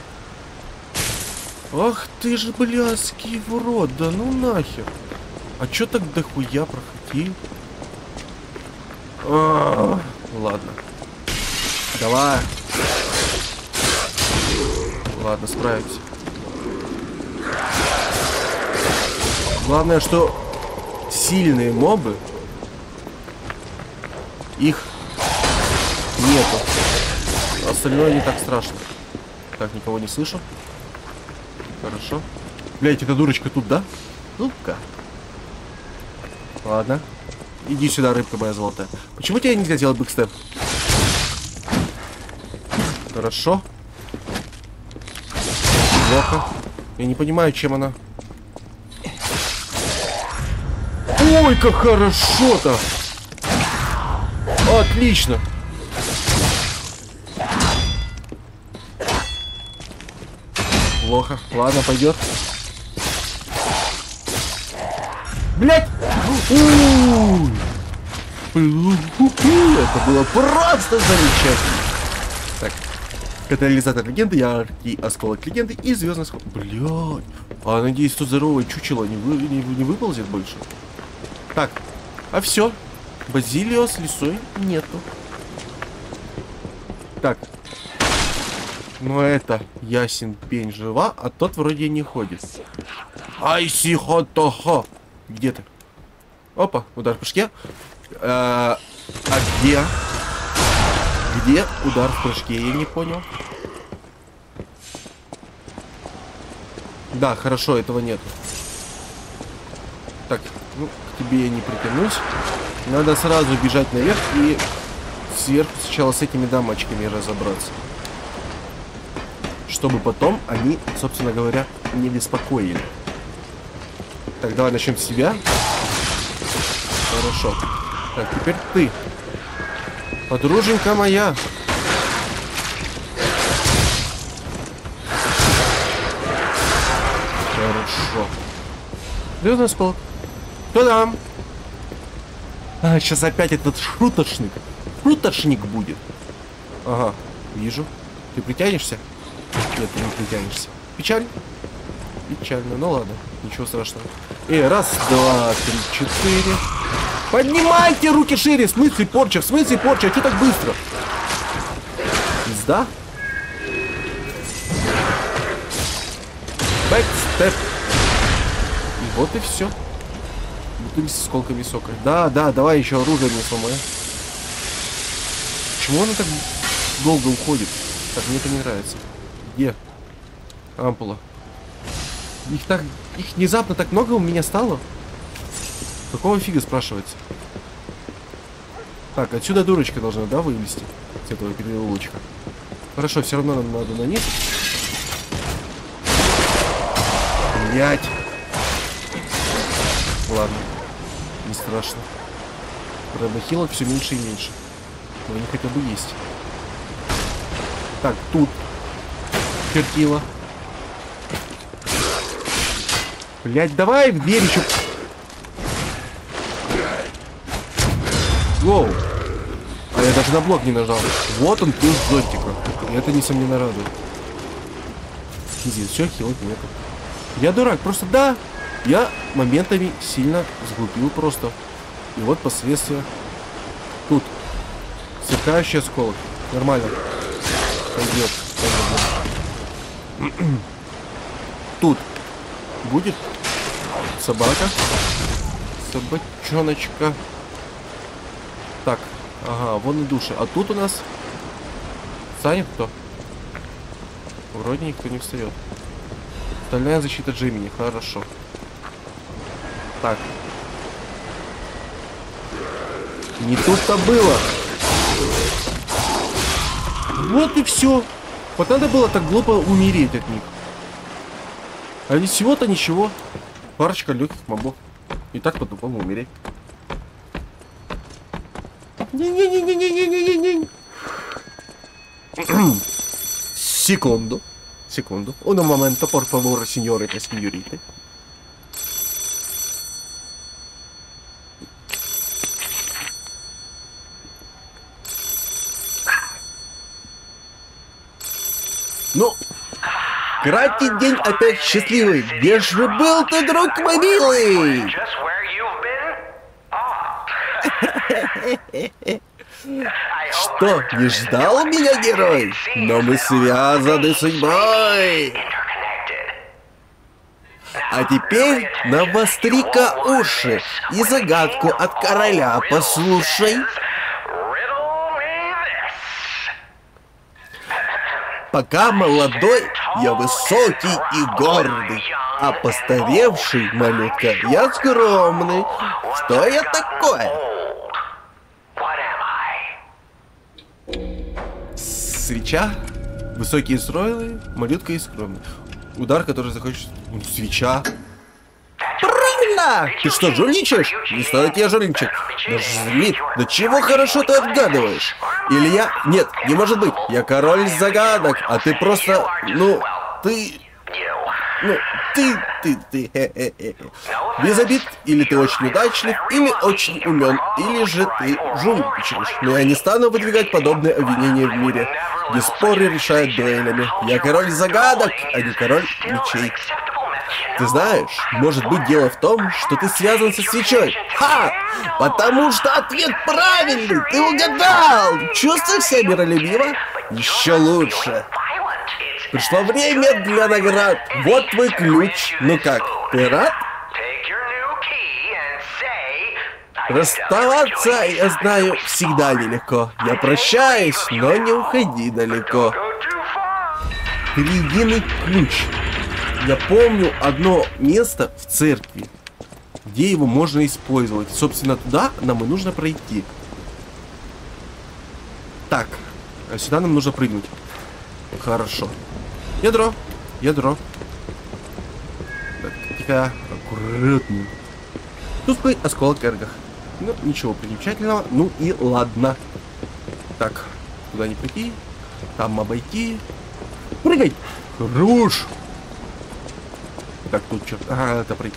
Ах ты ж блядский в рот, да ну нахер. А чё так дохуя проходил? А, ладно. Давай. Ладно, справимся. Главное, что сильные мобы их нету. Остальное не так страшно. Так, никого не слышу. Хорошо. Блять, эта дурочка тут, да? Ну-ка. Ладно. Иди сюда, рыбка моя золотая. Почему тебе нельзя делать бэкстеп? Хорошо. Плохо. Я не понимаю, чем она. Ой, как хорошо-то! Отлично! Плохо. Ладно, пойдет. Блять! Это было просто замечательно. Так. Катализатор легенды, яркий осколок легенды и звездный осколок. Блять. А надеюсь, тут здоровое чучело не, вы, не, не выползет больше. Так. А все. Базилио с лисой нету. Так. Ну это ясен пень жива, а тот вроде не ходит. Айси хо Где ты? Опа, удар в прыжке. А, а где? Где удар в прыжке? Я не понял. Да, хорошо, этого нет. Так, Ну, тебе не притянусь. Надо сразу бежать наверх и сверху сначала с этими дамочками разобраться. Чтобы потом они, собственно говоря, не беспокоили. Так, давай начнем с себя. Хорошо. Так, теперь ты. Подруженька моя. Хорошо. Нас полк? Кто там? А, сейчас опять этот шуточник. Шуточник будет. Ага, вижу. Ты притянешься? Нет, ты не притянешься. Печаль? Печально, ну ладно, ничего страшного. И раз, два, три, четыре. Поднимайте руки шире! В смысле порча? В смысле порча? А что так быстро? Пизда? Бэкстеп. И вот и все. Бутыль с осколками сока. Да, да, давай еще оружие не сломай. Почему она так долго уходит? Так, мне это не нравится. Где? Ампула. Их так... Их внезапно так много у меня стало? Какого фига спрашивается? Так, отсюда дурочка должна, да, вылезти? С этого переулочка. Хорошо, все равно нам надо на низ. Блять. Страшно. Правда, хилок все меньше и меньше. Но они хотя бы есть. Так, тут. Чертила. Блять, давай в дверь еще. Воу. А я даже на блок не нажал. Вот он плюс джойстика. И это несомненно радует. Пиздец, все, хилок нету. Я дурак, просто да. Я моментами сильно сглупил просто. И вот последствия. Тут. Сверкающий осколок. Нормально. Пойдет. Пойдет. Тут. Будет собака. Собачоночка. Так. Ага, вон и души. А тут у нас... Станет кто? Вроде никто не встает. Стальная защита Джимини. Хорошо. Так. Не тут-то было. Вот и все. Вот надо было так глупо умереть от них. А ведь всего-то ничего. Парочка легких мобов. И так по-тупому умереть. Не-не-не-не-не-не-не-не. Секунду. Секунду. Un momento, por favor, signore e signorite. Ну, краткий день опять счастливый. Где же был ты, друг мой милый? Что, не ждал меня герой? Но мы связаны судьбой. А теперь навостри-ка уши и загадку от короля послушай. Пока молодой, я высокий и гордый, а постаревший, малютка, я скромный. Что я такое? Свеча, высокие стройлы, малютка и скромный. Удар, который захочет... Свеча. Ты что, жульничаешь? Не стоит я жульничать. Даже злит. Да чего хорошо ты отгадываешь? Или я... Нет, не может быть. Я король загадок, а ты просто... Ну, ты... Ну, ты, ты, ты, хе -хе -хе. Без обид, или ты очень удачлив, или очень умен, или же ты жульничаешь. Но я не стану выдвигать подобные обвинения в мире, где споры решают дуэлями. Я король загадок, а не король мечей. Ты знаешь, может быть дело в том, что ты связан со свечой. Ха! Потому что ответ правильный! Ты угадал! Чувствуешь себя миролюбиво? Еще лучше. Пришло время для наград. Вот твой ключ. Ну как, ты рад? Расставаться, я знаю, всегда нелегко. Я прощаюсь, но не уходи далеко. Перейдиный ключ. Я помню одно место в церкви. где его можно использовать. Собственно, туда нам и нужно пройти. Так, а сюда нам нужно прыгнуть. Хорошо. Ядро, ядро. Так, тихо, аккуратно. Тусклый осколок эргах. Ну, ничего примечательного. Ну и ладно. Так, туда не прийти. Там обойти. Прыгай! Хорош! Так, тут что? Ага, это пройти.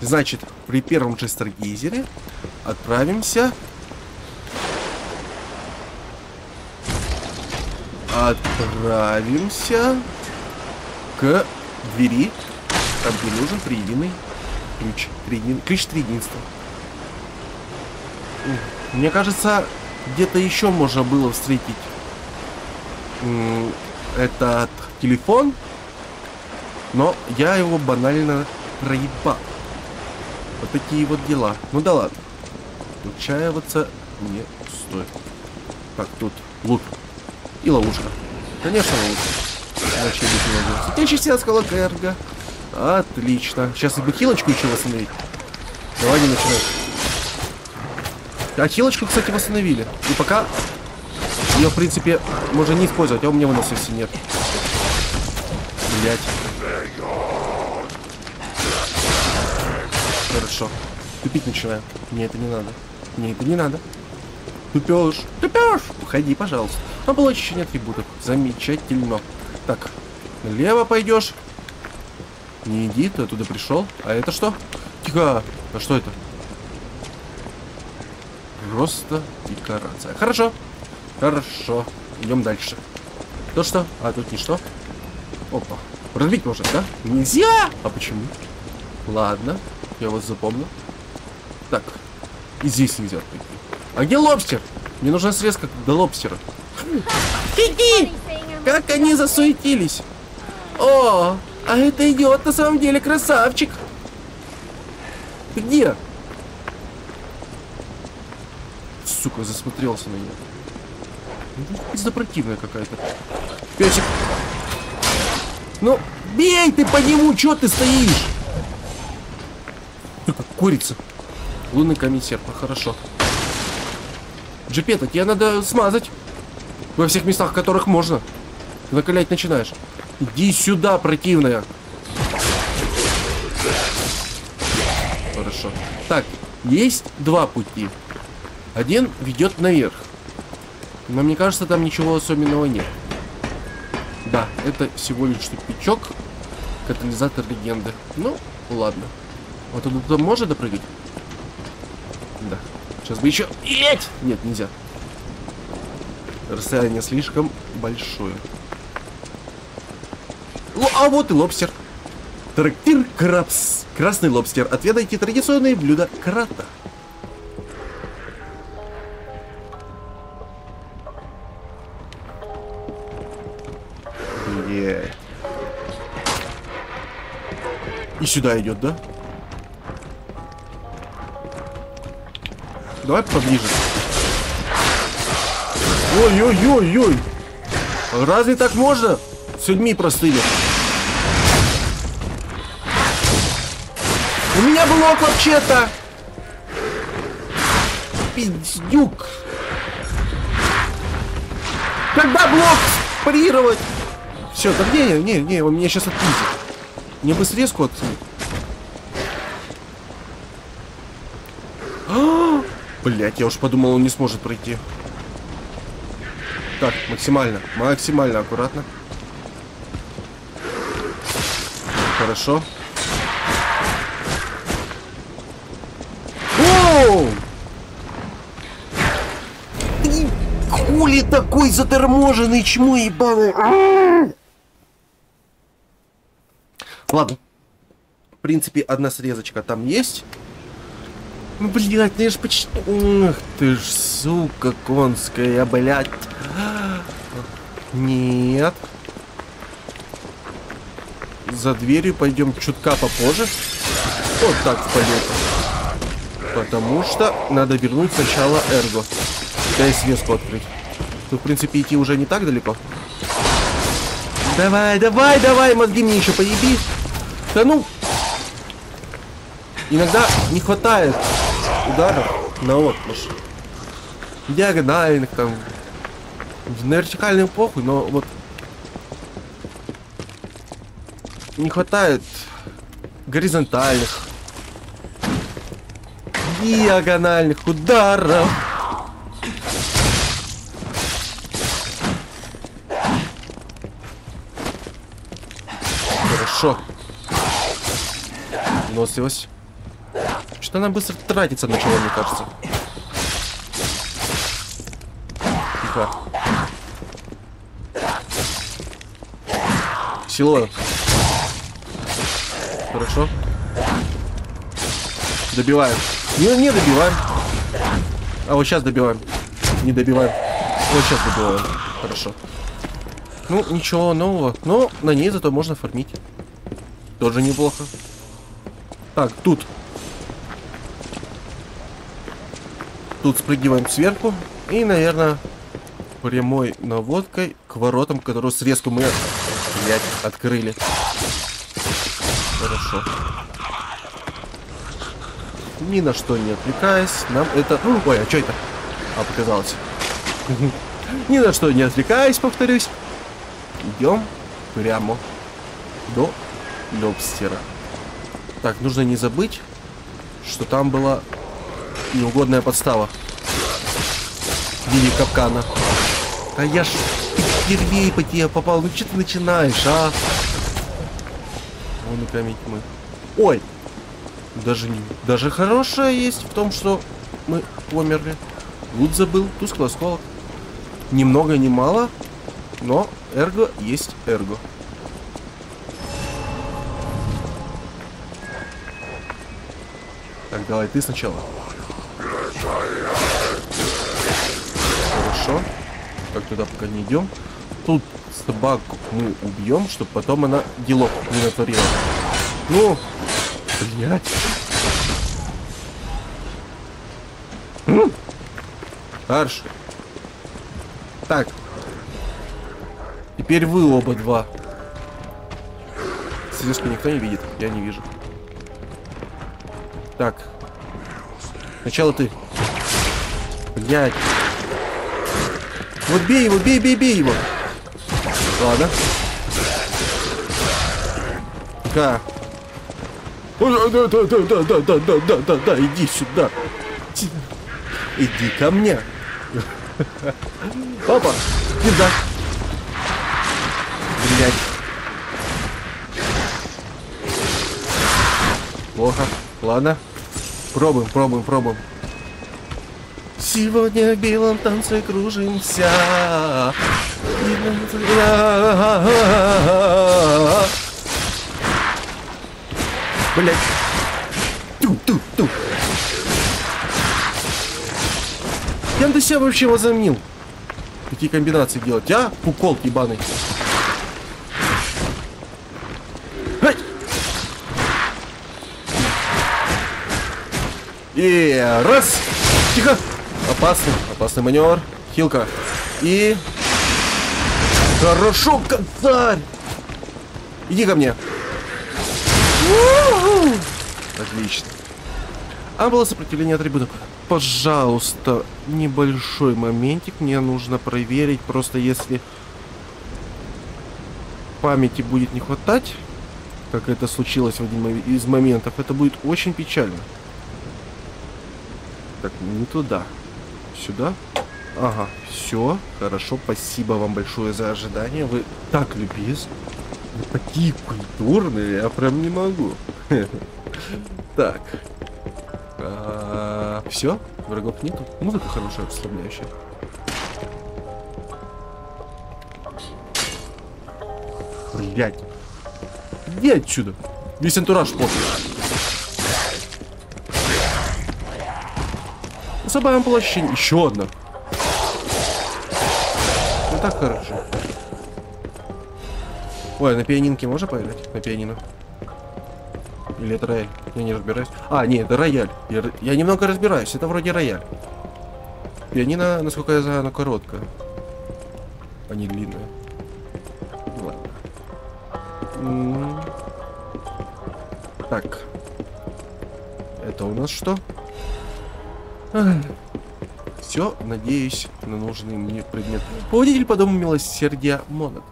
Значит, при первом же отправимся... Отправимся к двери, там где нужен триединый ключ. Триедин... Ключ триединства. Мне кажется, где-то еще можно было встретить этот телефон, но я его банально проебал. Вот такие вот дела. Ну да ладно. Отчаиваться не стоит. Так, тут лут. И ловушка. Конечно, ловушка. Иначе быть не могу. Светящийся эрго. Отлично. Сейчас бы хилочку еще восстановить. Давай не начинай. А хилочку, кстати, восстановили. И пока ее, в принципе, можно не использовать, а у меня выносливости нет. Блять. Хорошо. Тупить начинаю. Мне это не надо. Мне это не надо. Тупешь. Тупешь. Уходи, пожалуйста. Но было ощущение атрибутов. Замечательно. Так, налево пойдешь. Не иди, ты оттуда пришел. А это что? Тихо. А что это? Просто декорация. Хорошо. Хорошо. Идем дальше. То что? А, тут не что. Опа. Разбить можно, да? Нельзя! А почему? Ладно. Я вас запомню. Так. И здесь нельзя пройти. А где лобстер? Мне нужна срезка до лобстера. Иди! Как они засуетились! О, а это идиот на самом деле красавчик! Ты где? Сука, засмотрелся на нее. Пизда противная какая-то. Песик. Ну, бей ты по нему, чё ты стоишь? Курица. Лунный камень серпа, хорошо. Джипета, тебе надо смазать. Во всех местах, в которых можно. Накалять начинаешь. Иди сюда, противная. Хорошо. Так, есть два пути. Один ведет наверх. Но мне кажется, там ничего особенного нет. Да, это всего лишь тупичок. Катализатор легенды. Ну, ладно. Вот он туда может допрыгать? Да. Сейчас бы еще... Еть! Нет, нельзя. Расстояние слишком большое. О, а вот и лобстер. Трактир Крабс. Красный лобстер. Отведайте традиционные блюда крата. И сюда идет, да? Давай поближе. Ой-ой-ой-ой. Разве так можно? С людьми простыми. У меня блок вообще-то. Пиздюк. Когда блок парировать? Все, да не, не, не, он меня сейчас отпиздит. Мне бы срезку оценить. А! Блять, я уж подумал, он не сможет пройти. Так, максимально, максимально аккуратно. Хорошо. Оу! Ты хули такой заторможенный чмо ебаный? Ладно. В принципе, одна срезочка там есть. Ну, блядь, ну я ж почти... Ах ты ж, сука конская, блядь. Нет. За дверью пойдем чутка попозже. Вот так в полете. Потому что надо вернуть сначала Эрго. Да и свеску открыть. Тут, в принципе, идти уже не так далеко. Давай, давай, давай, мозги мне еще поеби. Да ну! Иногда не хватает ударов на отмаш. Диагональных там. На вертикальную похуй, но вот не хватает горизонтальных, диагональных ударов. Хорошо. Выносливость. Что она быстро тратится на чего, мне кажется. Тихо. Силой. Хорошо. Добиваем. Не, не добиваем. А вот сейчас добиваем. Не добиваем. Вот сейчас добиваем. Хорошо. Ну, ничего нового. Но на ней зато можно фармить. Тоже неплохо. Так, тут. Тут спрыгиваем сверху. И, наверное, прямой наводкой к воротам, которую срезку мы, блядь, открыли. Хорошо. Ни на что не отвлекаясь, нам это... Ой, а что это? А, показалось. Ни на что не отвлекаясь, повторюсь. Идем прямо до лобстера. Так, нужно не забыть, что там была неугодная подстава. В виде капкана. А я ж впервые по тебе попал. Ну что ты начинаешь, а? Вон и камень тьмы. Ой! Даже. Даже хорошее есть в том, что мы померли. Лут забыл, тусклый осколок. Ни много, ни мало, но эрго есть эрго. Так, давай ты сначала. Хорошо. Так, туда пока не идем. Тут собаку мы убьем, чтобы потом она делок не натворила. Ну, блять. Арш. Так. Теперь вы оба два. Связку никто не видит, я не вижу. Так. Сначала ты. Блять. Вот бей его, бей, бей, бей его. Ладно. Да. Да, да, да, да, да, да, да, да, да, да, иди сюда. Иди ко мне. Папа, сюда. Блять. Плохо. Ладно. Пробуем, пробуем, пробуем. Сегодня в белом танце кружимся. Блять. Ту-ту-ту. Я на себя вообще возомнил. Какие комбинации делать, а? Кукол ебаный. И раз. Тихо. Опасный, опасный маневр. Хилка. И... Хорошо, косарь! Иди ко мне. Отлично. А было сопротивление атрибутов. Пожалуйста, небольшой моментик. Мне нужно проверить. Просто если памяти будет не хватать, как это случилось в один из моментов, это будет очень печально. Так, не туда. Сюда. Ага, все, хорошо, спасибо вам большое за ожидание. Вы так любезны. Вы такие культурные, я прям не могу. Так. А, все, врагов нету. Музыка хорошая, расслабляющая. Блять. Иди отсюда. Весь антураж плохо. Особое площадь. Еще одна. Ну так хорошо. Ой, на пианинке можно поиграть? На пианино. Или это рояль? Я не разбираюсь. А, нет, это рояль. Я, я немного разбираюсь. Это вроде рояль. Пианино, насколько я знаю, оно короткое. А не длинное. Ладно. М -м -м. Так. Это у нас что? Все, надеюсь, на нужный мне предмет. Поводитель по дому милосердия Монат.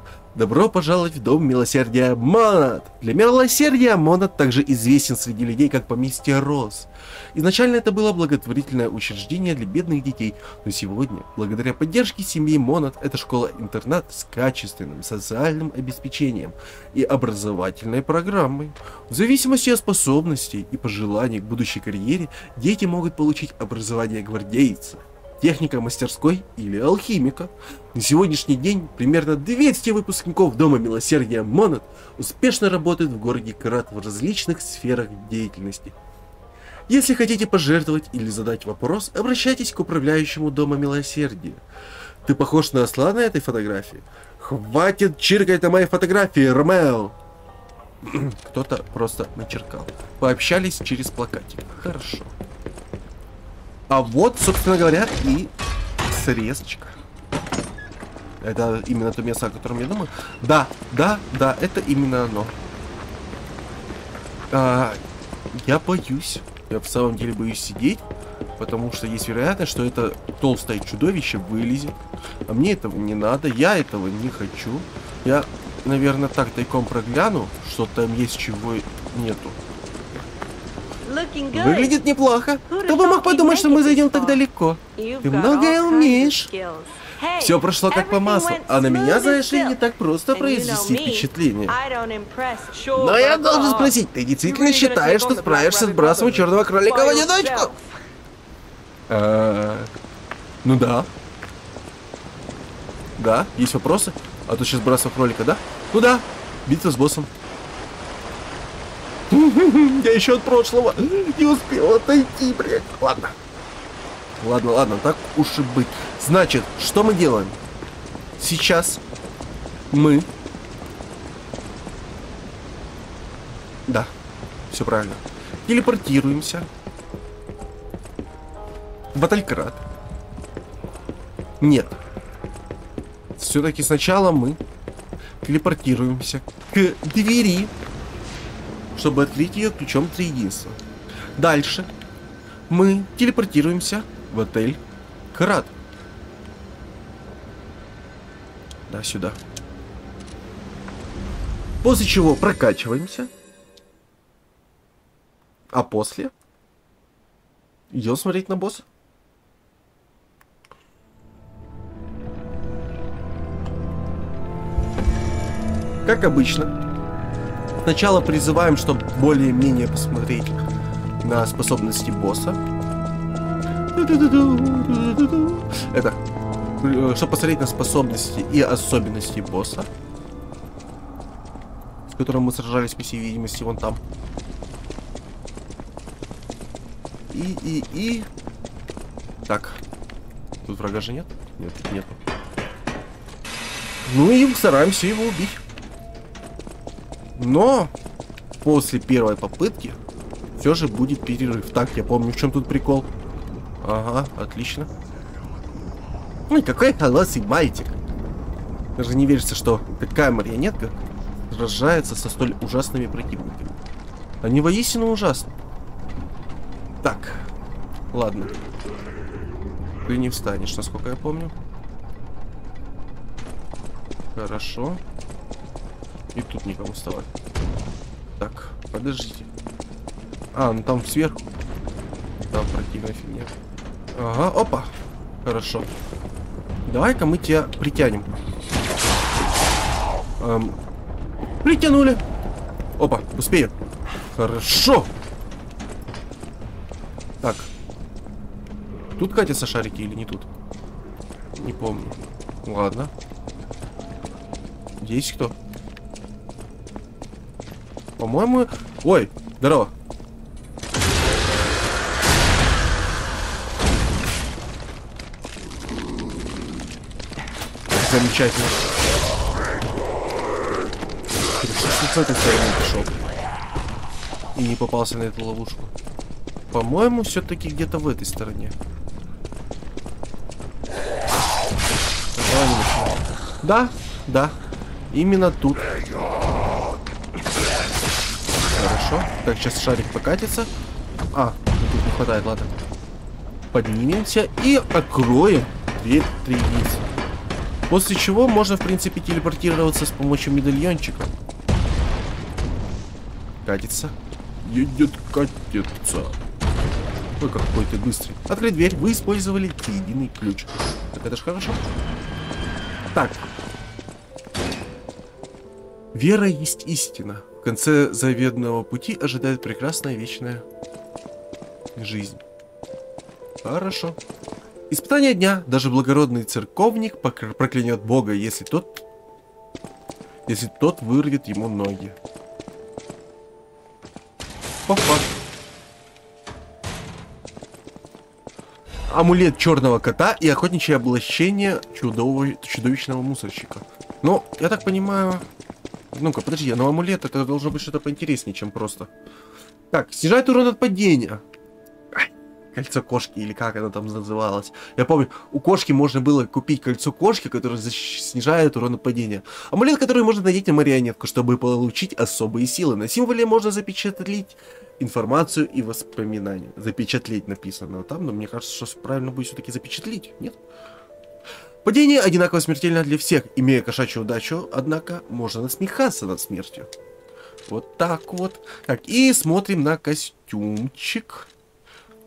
Добро пожаловать в Дом Милосердия Монат! Для милосердия Монат также известен среди людей как поместье Роз. Изначально это было благотворительное учреждение для бедных детей, но сегодня, благодаря поддержке семьи Монат, это школа-интернат с качественным социальным обеспечением и образовательной программой. В зависимости от способностей и пожеланий к будущей карьере, дети могут получить образование гвардейца, техника мастерской или алхимика. На сегодняшний день примерно 200 выпускников Дома Милосердия Монат успешно работают в городе Карат в различных сферах деятельности. Если хотите пожертвовать или задать вопрос, обращайтесь к управляющему Дома Милосердия. Ты похож на осла на этой фотографии? Хватит чиркать на моей фотографии, Ромео! Кто-то просто начеркал. Пообщались через плакатик. Хорошо. А вот, собственно говоря, и срезочка. Это именно то место, о котором я думаю. Да, да, да, это именно оно. А, я боюсь. Я в самом деле боюсь сидеть, потому что есть вероятность, что это толстое чудовище вылезет. А мне этого не надо, я этого не хочу. Я, наверное, так тайком прогляну, что там есть чего нету. Выглядит неплохо. Кто бы мог подумать, что мы зайдем так далеко? Ты многое умеешь. Все прошло как по маслу, а на меня, знаешь не так просто произвести впечатление. Но я должен спросить, ты действительно считаешь, что справишься с брасом черного кролика в одиночку? Ну да. Да, есть вопросы? А то сейчас бросал кролика, да? Ну да, битва с боссом. Я еще от прошлого не успел отойти, блядь. Ладно. Ладно, ладно, так уж и быть. Значит, что мы делаем? Сейчас мы... Да, все правильно. Телепортируемся. В. Нет. Все-таки сначала мы телепортируемся к двери чтобы открыть ее ключом триединства. Дальше мы телепортируемся в отель Карат. Да, сюда. После чего прокачиваемся. А после идем смотреть на босса. Как обычно, Сначала призываем, чтобы более-менее посмотреть на способности босса. Это, э, чтобы посмотреть на способности и особенности босса, с которым мы сражались, по всей видимости, вон там. И, и, и... Так. Тут врага же нет? Нет, нету. Ну и стараемся его убить. Но после первой попытки все же будет перерыв. Так, я помню, в чем тут прикол. Ага, отлично. Ой, какой холосый мальчик. Даже не верится, что такая марионетка сражается со столь ужасными противниками. Они воистину ужасны. Так, ладно. Ты не встанешь, насколько я помню. Хорошо. И тут никому вставать. Так, подождите. А, ну там сверху. Там противная фигня. Ага, опа. Хорошо. Давай-ка мы тебя притянем. Эм, притянули. Опа, успею. Хорошо. Так. Тут катятся шарики или не тут? Не помню. Ладно. Есть кто? По-моему... Ой, здорово. Замечательно. С этой стороны пришел. И не попался на эту ловушку. По-моему, все-таки где-то в этой стороне. Да, да. Именно тут. Хорошо. Так, сейчас шарик покатится. А, тут не хватает, ладно. Поднимемся и откроем дверь три единицы. После чего можно, в принципе, телепортироваться с помощью медальончика. Катится. Едет, катится. Ой, какой ты быстрый. Открыть дверь. Вы использовали единый ключ. Так это ж хорошо. Так. Вера есть истина. В конце заветного пути ожидает прекрасная вечная жизнь. Хорошо. Испытание дня. Даже благородный церковник проклянет Бога, если тот... Если тот вырвет ему ноги. Опа. Амулет черного кота и охотничье облачение чудово... чудовищного мусорщика. Ну, я так понимаю... Ну-ка, подожди, но амулет это должно быть что-то поинтереснее, чем просто. Так, снижает урон от падения кольцо кошки, или как оно там называлось. Я помню, у кошки можно было купить кольцо кошки, которое снижает урон падения. Амулет, который можно надеть на марионетку, чтобы получить особые силы. На символе можно запечатлеть информацию и воспоминания. Запечатлеть написано там, но мне кажется, что правильно будет все-таки запечатлеть, нет? Падение одинаково смертельно для всех. Имея кошачью удачу, однако, можно насмехаться над смертью. Вот так вот. Так, и смотрим на костюмчик.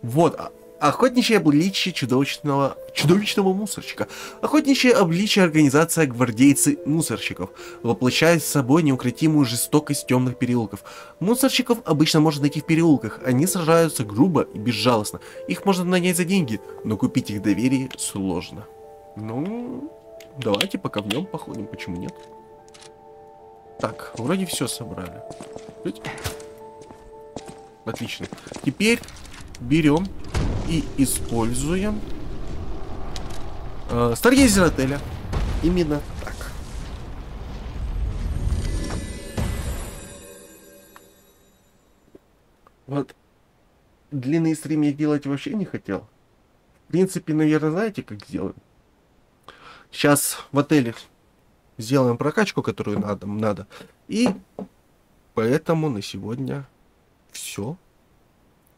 Вот, а, охотничье обличие чудовищного, чудовищного мусорщика. Охотничье обличие организация гвардейцы мусорщиков воплощает с собой неукротимую жестокость темных переулков. Мусорщиков обычно можно найти в переулках. Они сражаются грубо и безжалостно. Их можно нанять за деньги, но купить их доверие сложно. Ну, давайте пока в нем походим, почему нет? Так, вроде все собрали. Отлично. Теперь берем и используем э, Старгейзер отеля. Именно так. Вот длинный стрим я делать вообще не хотел. В принципе, наверное, знаете, как сделаем? Сейчас в отеле сделаем прокачку, которую надо. надо. И поэтому на сегодня все.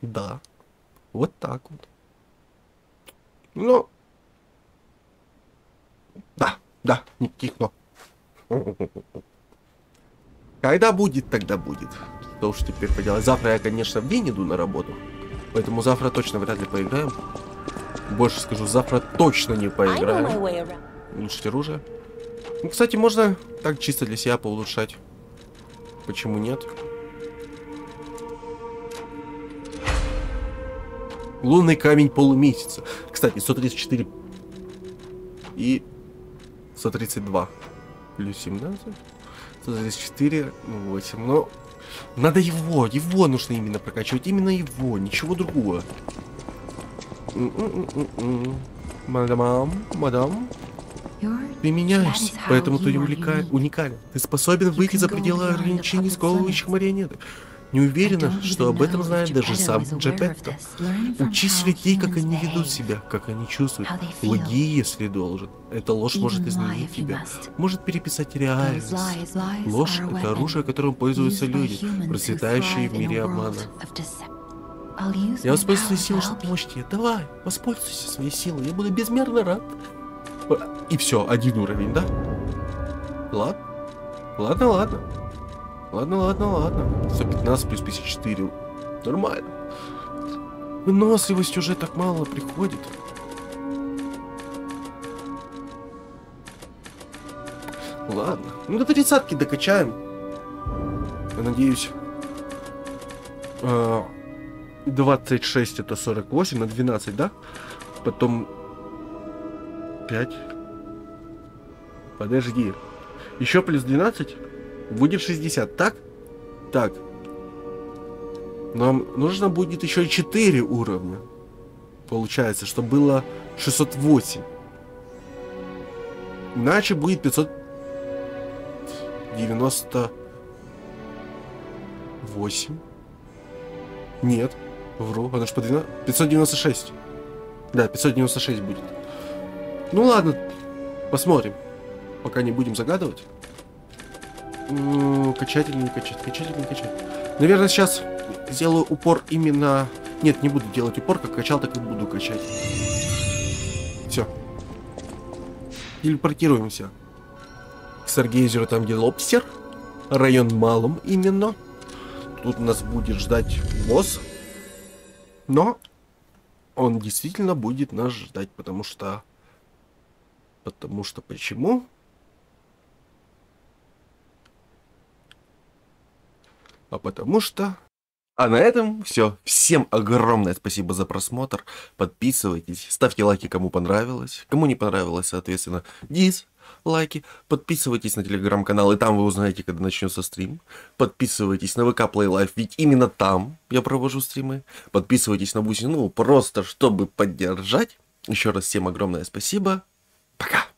Да. Вот так вот. Ну, да, да, никаких но. Когда будет, тогда будет. Что уж теперь поделать. Завтра я, конечно, в день иду на работу. Поэтому завтра точно вряд ли поиграем. Больше скажу, завтра точно не поиграем. Улучшить оружие. Ну, кстати, можно так чисто для себя поулучшать. Почему нет? Лунный камень полумесяца. Кстати, 134 и 132 плюс 17. 134, ну 8. Но надо его, его нужно именно прокачивать. Именно его, ничего другого. Мадам, мадам. Ты меняешься, поэтому ты уникален. Ты способен выйти за пределы ограничений сковывающих марионеток. Не уверена, что об этом знает даже сам Джепетто. Учись людей, как они ведут себя, как они чувствуют. Лги, если должен. Эта ложь может изменить тебя, может переписать реальность. Ложь — это оружие, которым пользуются люди, процветающие в мире обмана. Я воспользуюсь силой, чтобы помочь тебе. Давай, воспользуйся своей силой, я буду безмерно рад. И все, один уровень, да? Ладно, ладно, ладно. Ладно, ладно, ладно. 115 плюс 54. Нормально. Выносливость уже так мало приходит. Ладно. Ну до тридцатки докачаем. Я надеюсь. 26 а, это 48 на 12, да? Потом 5. Подожди. Еще плюс 12? Будет 60, так? Так. Нам нужно будет еще 4 уровня. Получается, что было 608. Иначе будет 598. Нет, вру, она же по 12... 596. Да, 596 будет. Ну ладно, посмотрим. Пока не будем загадывать. Качать или не качать? Качать или не качать? Наверное, сейчас сделаю упор именно Нет, не буду делать упор, как качал, так и буду качать. Все. Телепортируемся. К Саргейзеру, там где лобстер. Район Малом именно. Тут нас будет ждать босс. Но он действительно будет нас ждать, потому что... Потому что почему? А потому что... А на этом все. Всем огромное спасибо за просмотр. Подписывайтесь, ставьте лайки, кому понравилось. Кому не понравилось, соответственно, диз, лайки. Подписывайтесь на телеграм-канал, и там вы узнаете, когда начнется стрим. Подписывайтесь на ВК Play Live, ведь именно там я провожу стримы. Подписывайтесь на Буси, ну, просто чтобы поддержать. Еще раз всем огромное спасибо. Пока.